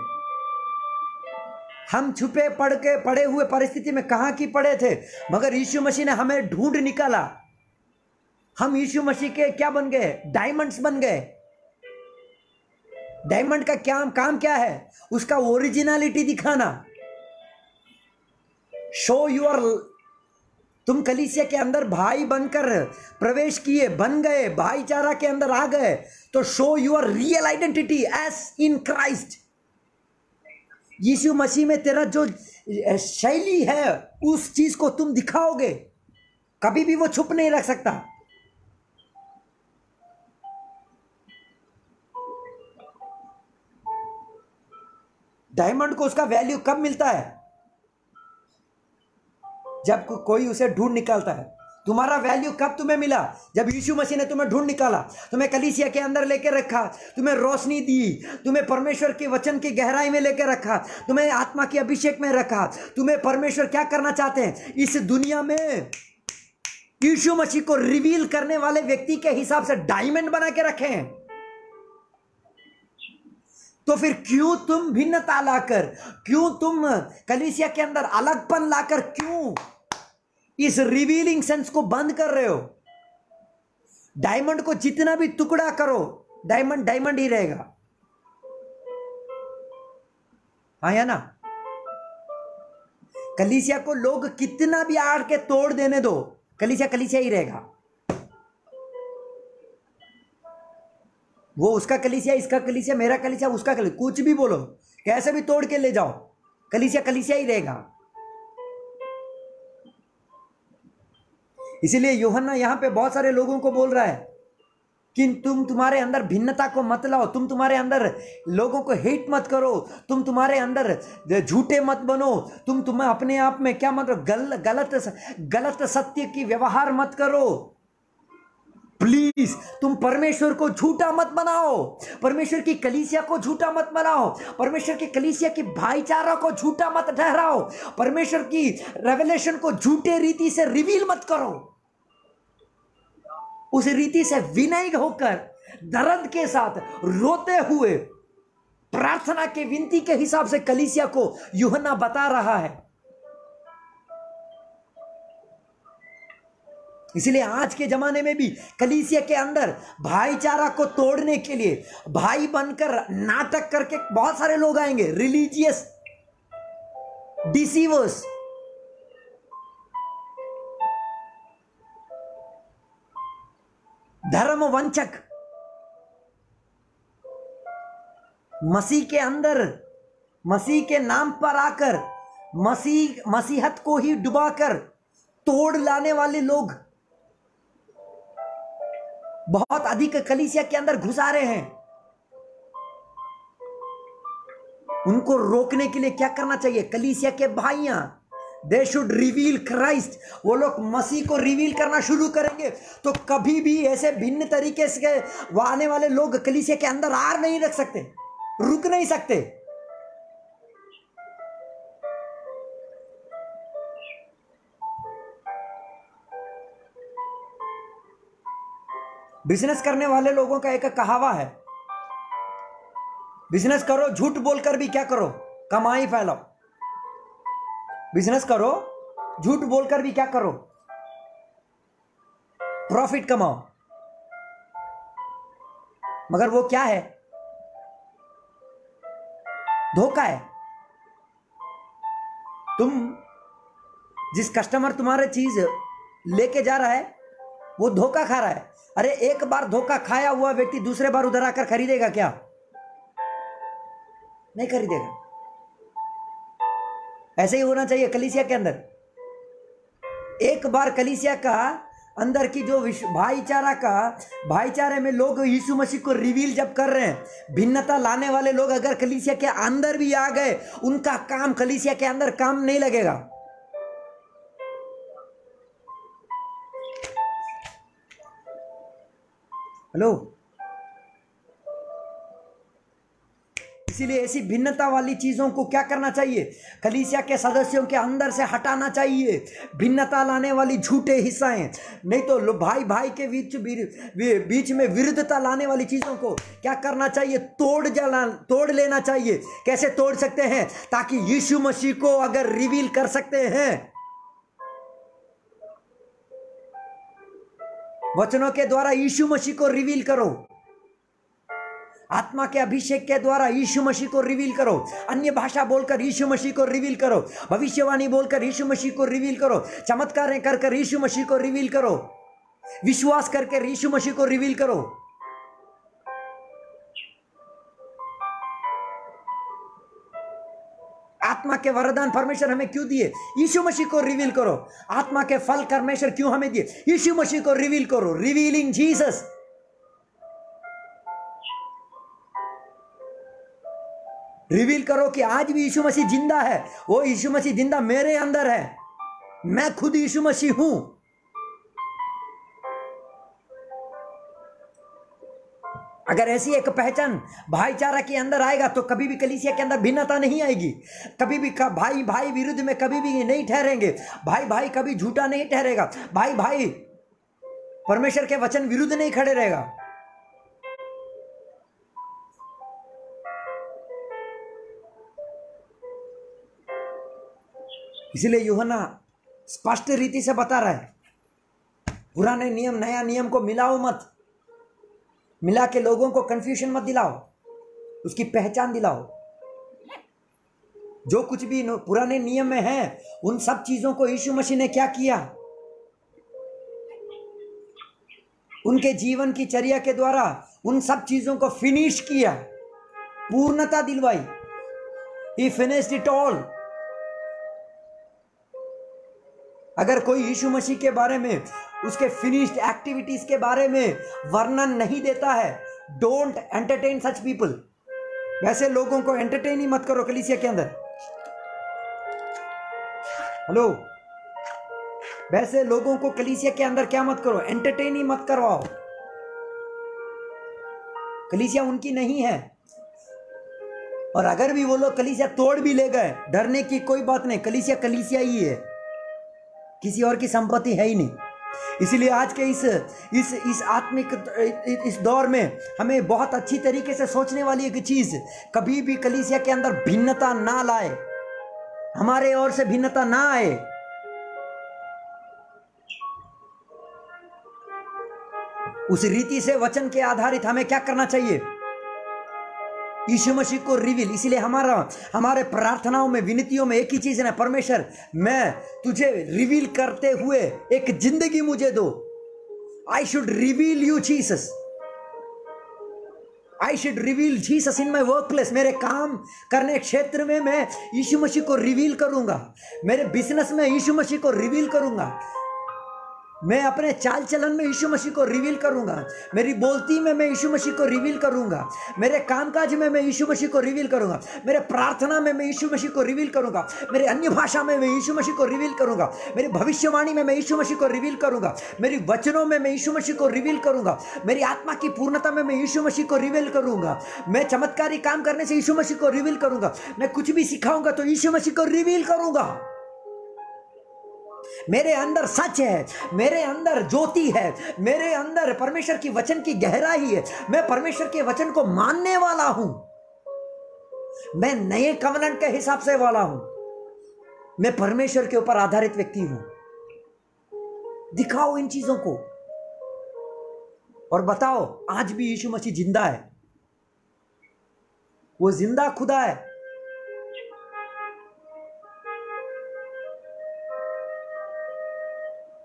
हम छुपे पड़ के पड़े हुए परिस्थिति में कहाँ की पड़े थे? मगर यीशु मसीह ने हमें ढूंढ निकाला। हम यीशु मसीह के क्या बन गए? डायमंड्स बन गए। डायमंड का क्या काम क्या है? उसका ओरिजिनलिटी दिखाना। शो यूर तुम कलीसिया के अंदर भाई बनकर प्रवेश किए, बन गए, भाईचारा के अंदर आ गए तो show your real identity as in Christ Yeshu Masih में तेरा जो शैली है, उस चीज़ को तुम दिखाओगे। कभी भी वो छुप नहीं रख सकता। डायमंड को उसका वैल्यू कब मिलता है? जब को, कोई उसे ढूंढ निकालता है। तुम्हारा वैल्यू कब तुम्हें मिला? जब यीशु मसीह ने तुम्हें ढूंढ निकाला तुम्हें कलीसिया के अंदर लेकर रखा तुम्हें रोशनी दी तुम्हें परमेश्वर के वचन की गहराई में लेकर रखा तुम्हें आत्मा के अभिषेक में रखा तुम्हें परमेश्वर क्या करना चाहते हैं? इस दुनिया में यीशु मसीह को रिवील करने वाले व्यक्ति के हिसाब से डायमंड बना के रखे हैं। तो फिर क्यों तुम भिन्नता लाकर, क्यों तुम कलिसिया के अंदर अलगपन लाकर क्यों इस रिवीलिंग सेंस को बंद कर रहे हो? डायमंड को जितना भी टुकड़ा करो डायमंड डायमंड ही रहेगा। हाँ या ना? कलिसिया को लोग कितना भी आड़ के तोड़ देने दो, कलिसिया कलिसिया ही रहेगा। वो उसका कलीसिया इसका कलीसिया मेरा कलीसिया उसका कलीसिया कुछ भी बोलो। कैसे भी तोड़ के ले जाओ। कलीसिया कलिसिया ही रहेगा। इसीलिए योहन्ना यहाँ पे बहुत सारे लोगों को बोल रहा है कि तुम तुम्हारे अंदर भिन्नता को मत लाओ तुम तुम्हारे अंदर लोगों को हेट मत करो तुम तुम्हारे अंदर झूठे मत बनो तुम तुम्हें अपने आप में क्या मत गल, गलत गलत सत्य की व्यवहार मत करो। प्लीज़ तुम परमेश्वर को झूठा मत बनाओ परमेश्वर की कलीसिया को झूठा मत बनाओ परमेश्वर की कलीसिया की भाईचारा को झूठा मत ठहराओ। परमेश्वर की रेवलेशन को झूठे रीति से रिवील मत करो। उस रीति से विनय होकर, दर्द के साथ, रोते हुए, प्रार्थना के विनती के हिसाब से कलीसिया को युहना बता रहा है। इसलिए आज के जमाने में भी कलीसिया के अंदर भाईचारा को तोड़ने के लिए भाई बनकर नाटक करके बहुत सारे लोग आएँगे। रिलीजियस डिसीवर्स धर्म वंचक मसीह के अंदर, मसीह के नाम पर आकर, मसीह, मसीहत को ही डुबाकर तोड़ लाने वाले लोग बहुत अधिक कलिसिया के अंदर घुसा रहे हैं। उनको रोकने के लिए क्या करना चाहिए? कलिसिया के भाइयाँ दे शुड रिवील क्राइस्ट वो लोग मसीह को रिवील करना शुरू करेंगे। तो कभी भी ऐसे भिन्न तरीके से आने वाले लोग कलिसिया के अंदर आर नहीं रख सकते, रुक नहीं सकते। बिज़नेस करने वाले लोगों का एक कहावा है। बिज़नेस करो, झूठ बोलकर भी क्या करो? कमाई फैलाओ। बिज़नेस करो, झूठ बोलकर भी क्या करो? प्रॉफिट कमाओ। मगर वो क्या है? धोखा है। तुम जिस कस्टमर तुम्हारे चीज़ लेके जा रहा है, वो धोखा खा रहा है। अरे एक बार धोखा खाया हुआ व्यक्ति दूसरे बार उधर आकर खरीदेगा क्या? नहीं खरीदेगा। ऐसे ही होना चाहिए कलिसिया के अंदर। एक बार कलिसिया का अंदर की जो भाईचारा का, भाईचारे में लोग यीशु मसीह को रिवील जब कर रहे हैं, भिन्नता लाने वाले लोग अगर कलिसिया के अंदर भी आ गए, उनका काम कलिसिया के अंदर काम नहीं लगेगा। हेलो? इसीलिए ऐसी भिन्नता वाली चीज़ों को क्या करना चाहिए? कलीसिया के सदस्यों के अंदर से हटाना चाहिए। भिन्नता लाने वाली झूठे हिस्साएँ। नहीं तो भाई भाई के बीच बीच में विरुद्धता लाने वाली चीज़ों को क्या करना चाहिए? तोड़ जला तोड़ लेना चाहिए। कैसे तोड़ सकते हैं? ताकि यीशु मसीह को अगर रिवील कर सकते हैं। वचनों के द्वारा यीशु मसीह को रिवील करो। आत्मा के अभिषेक के द्वारा यीशु मसीह को रिवील करो। अन्य भाषा बोलकर यीशु मसीह को रिवील करो। भविष्यवाणी बोलकर यीशु मसीह को रिवील करो। चमत्कार कर कर यीशु मसीह को रिवील करो। विश्वास करके यीशु मसीह को रिवील करो। आत्मा के वरदान परमेश्वर हमें क्यों दिए? यीशु मसीह को रिवील करो। आत्मा के फल परमेश्वर क्यों हमें दिए? यीशु मसीह को रिवील करो। रिवीलिंग जीसस रिवील करो कि आज भी यीशु मसीह ज़िंदा है। वो यीशु मसीह ज़िंदा मेरे अंदर है। मैं खुद यीशु मसीह हूँ। अगर ऐसी एक पहचान भाईचारा के अंदर आएगा तो कभी भी कलीसिया के अंदर भिन्नता नहीं आएगी। कभी भी भाई भाई विरुद्ध में कभी भी नहीं ठहरेंगे। भाई भाई कभी झूठा नहीं ठहरेगा। भाई भाई परमेश्वर के वचन विरुद्ध नहीं खड़े रहेगा। इसीलिए योहना स्पष्ट रीति से बता रहा है, पुराने नियम, नया नियम को मिलाओ मत। मिला के लोगों को कंफ्यूजन मत दिलाओ। उसकी पहचान दिलाओ। जो कुछ भी पुराने नियम में है, उन सब चीज़ों को यीशु मसीह ने क्या किया? उनके जीवन की चर्या के द्वारा उन सब चीज़ों को फिनिश किया। पूर्णता दिलवाई। ही फिनिश्ड इट ऑल अगर कोई यीशु मसीह के बारे में, उसके फिनिश्ड एक्टिविटीज़ के बारे में वर्णन नहीं देता है डोंट एंटरटेन सच पीपल वैसे लोगों को एंटरटेन ही मत करो कलीसिया के अंदर। हेलो वैसे लोगों को कलीसिया के अंदर क्या मत करो एंटरटेन ही मत करवाओ। कलीसिया उनकी नहीं है। और अगर भी वो लोग कलीसिया तोड़ भी ले गए, डरने की कोई बात नहीं, कलीसिया कलीसिया ही है। किसी और की संपत्ति है ही नहीं। इसीलिए आज के इस इस इस आत्मिक इस दौर में हमें बहुत अच्छी तरीके से सोचने वाली एक चीज़, कभी भी कलीसिया के अंदर भिन्नता ना लाए। हमारे ओर से भिन्नता ना आए। उस रीति से वचन के आधारित हमें क्या करना चाहिए? यीशु मसीह को रिवील इसलिए हमारा, हमारे प्रार्थनाओं में, विनतियों में एक ही चीज़ है परमेश्वर, मैं तुझे रिवील करते हुए एक ज़िंदगी मुझे दो। I should reveal you Jesus I should reveal Jesus in my workplace मेरे काम करने क्षेत्र में मैं यीशु मसीह को रिवील करूँगा। मेरे बिज़नेस में यीशु मसीह को रिवील करूँगा। मैं अपने चाल चलन में यीशु मसीह को रिवील करूँगा मेरी बोलती में मैं यीशु मसीह को रिवील करूँगा मेरे कामकाज में मैं यीशु मसीह को रिवील करूँगा मेरे प्रार्थना में मैं यीशु मसीह को रिवील करूँगा मेरे अन्य भाषा में मैं यीशु मसीह को रिवील करूँगा मेरी भविष्यवाणी में मैं यीशु मसीह को रिवील करूँगा मेरी वचनों में मैं यीशु मसीह को रिवील करूँगा मेरी आत्मा की पूर्णता में मैं यीशु मसीह को रिवील करूँगा मैं चमत्कारी काम करने से यीशु मसीह को रिवील करूँगा मैं कुछ भी सिखाऊँगा तो यीशु मसीह को रिवील करूँगा मेरे अंदर सच है, मेरे अंदर ज्योति है, मेरे अंदर परमेश्वर की वचन की गहराई है। मैं परमेश्वर के वचन को मानने वाला हूँ। मैं नए कवनंट के हिसाब से वाला हूँ। मैं परमेश्वर के ऊपर आधारित व्यक्ति हूँ। दिखाओ इन चीज़ों को। और बताओ, आज भी यीशु मसीह ज़िंदा है। वो ज़िंदा खुदा है।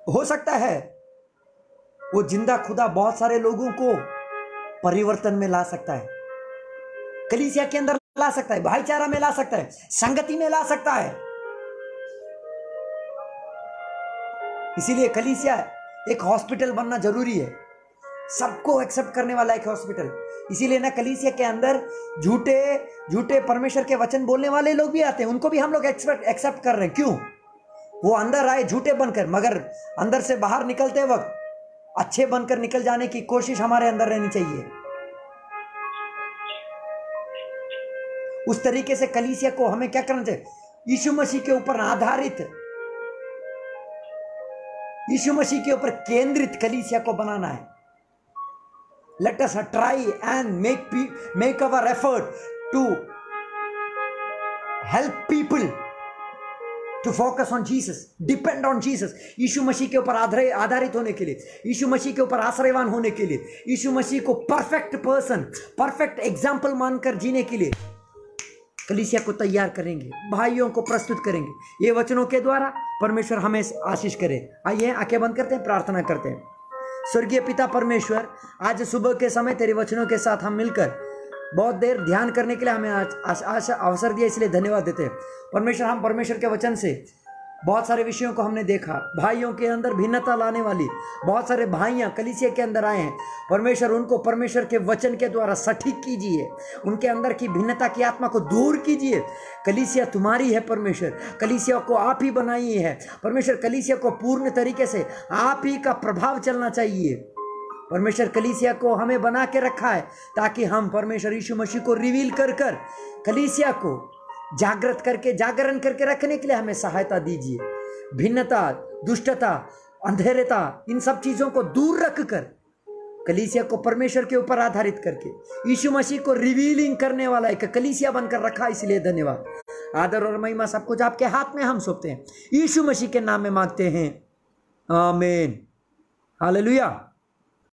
हो सकता है वो ज़िंदा खुदा बहुत सारे लोगों को परिवर्तन में ला सकता है। कलीसिया के अंदर ला सकता है, भाईचारा में ला सकता है, संगति में ला सकता है। इसीलिए कलीसिया एक हॉस्पिटल बनना ज़रूरी है। सबको एक्सेप्ट करने वाला एक हॉस्पिटल। इसीलिए ना कलीसिया के अंदर झूठे झूठे परमेश्वर के वचन बोलने वाले लोग भी आते हैं, उनको भी हम लोग एक्सपेक्ट एक्सेप्ट कर रहे हैं। क्यों? वो अंदर आए, झूठे बनकर, मगर अंदर से बाहर निकलते वक्त अच्छे बनकर निकल जाने की कोशिश हमारे अंदर रहनी चाहिए। उस तरीके से कलीसिया को हमें क्या करना चाहिए? यीशु मसीह के ऊपर आधारित, यीशु मसीह के ऊपर केंद्रित कलीसिया को बनाना है। Let us try and make make our effort to help people to focus on Jesus depend on Jesus Yeshu Masih के ऊपर आधारित होने के लिए, यीशु मसीह के ऊपर आश्रयवान होने के लिए, यीशु मसीह को परफेक्ट पर्सन परफेक्ट एग्ज़ाम्पल मानकर जीने के लिए कलिसिया को तैयार करेंगे, भाइयों को प्रस्तुत करेंगे। ये वचनों के द्वारा परमेश्वर हमें आशीष करे। आइए, आँखें बंद करते हैं, प्रार्थना करते हैं। स्वर्गीय पिता परमेश्वर, आज सुबह के समय तेरे वचनों के साथ हम मिलकर बहुत देर ध्यान करने के लिए हमें आज अवसर दिया, इसलिए धन्यवाद देते हैं। परमेश्वर, हम परमेश्वर के वचन से बहुत सारे विषयों को हमने देखा, भाइयों के अंदर भिन्नता लाने वाली, बहुत सारे भाइयाँ कलिसिया के अंदर आए हैं। परमेश्वर, उनको परमेश्वर के वचन के द्वारा सठीक कीजिए, उनके अंदर की भिन्नता की आत्मा को दूर कीजिए। कलिसिया तुम्हारी है परमेश्वर, कलिसिया को आप ही बनाई है। परमेश्वर, कलिसिया को पूर्ण तरीके से आप ही का प्रभाव चलना चाहिए। परमेश्वर कलीसिया को हमें बना के रखा है, ताकि हम परमेश्वर यीशु मसीह को रिवील कर कर कलीसिया को जागृत करके, जागरण करके रखने के लिए हमें सहायता दीजिए। भिन्नता, दुष्टता, अंधेरता, इन सब चीज़ों को दूर रख कर कलीसिया को परमेश्वर के ऊपर आधारित करके यीशु मसीह को रिवीलिंग करने वाला एक कलीसिया बनकर रखा, इसलिए धन्यवाद। आदर और महिमा सब कुछ आपके हाथ में हम सौंपते हैं, यीशु मसीह के नाम में मांगते हैं। आमेन। हालेलुया।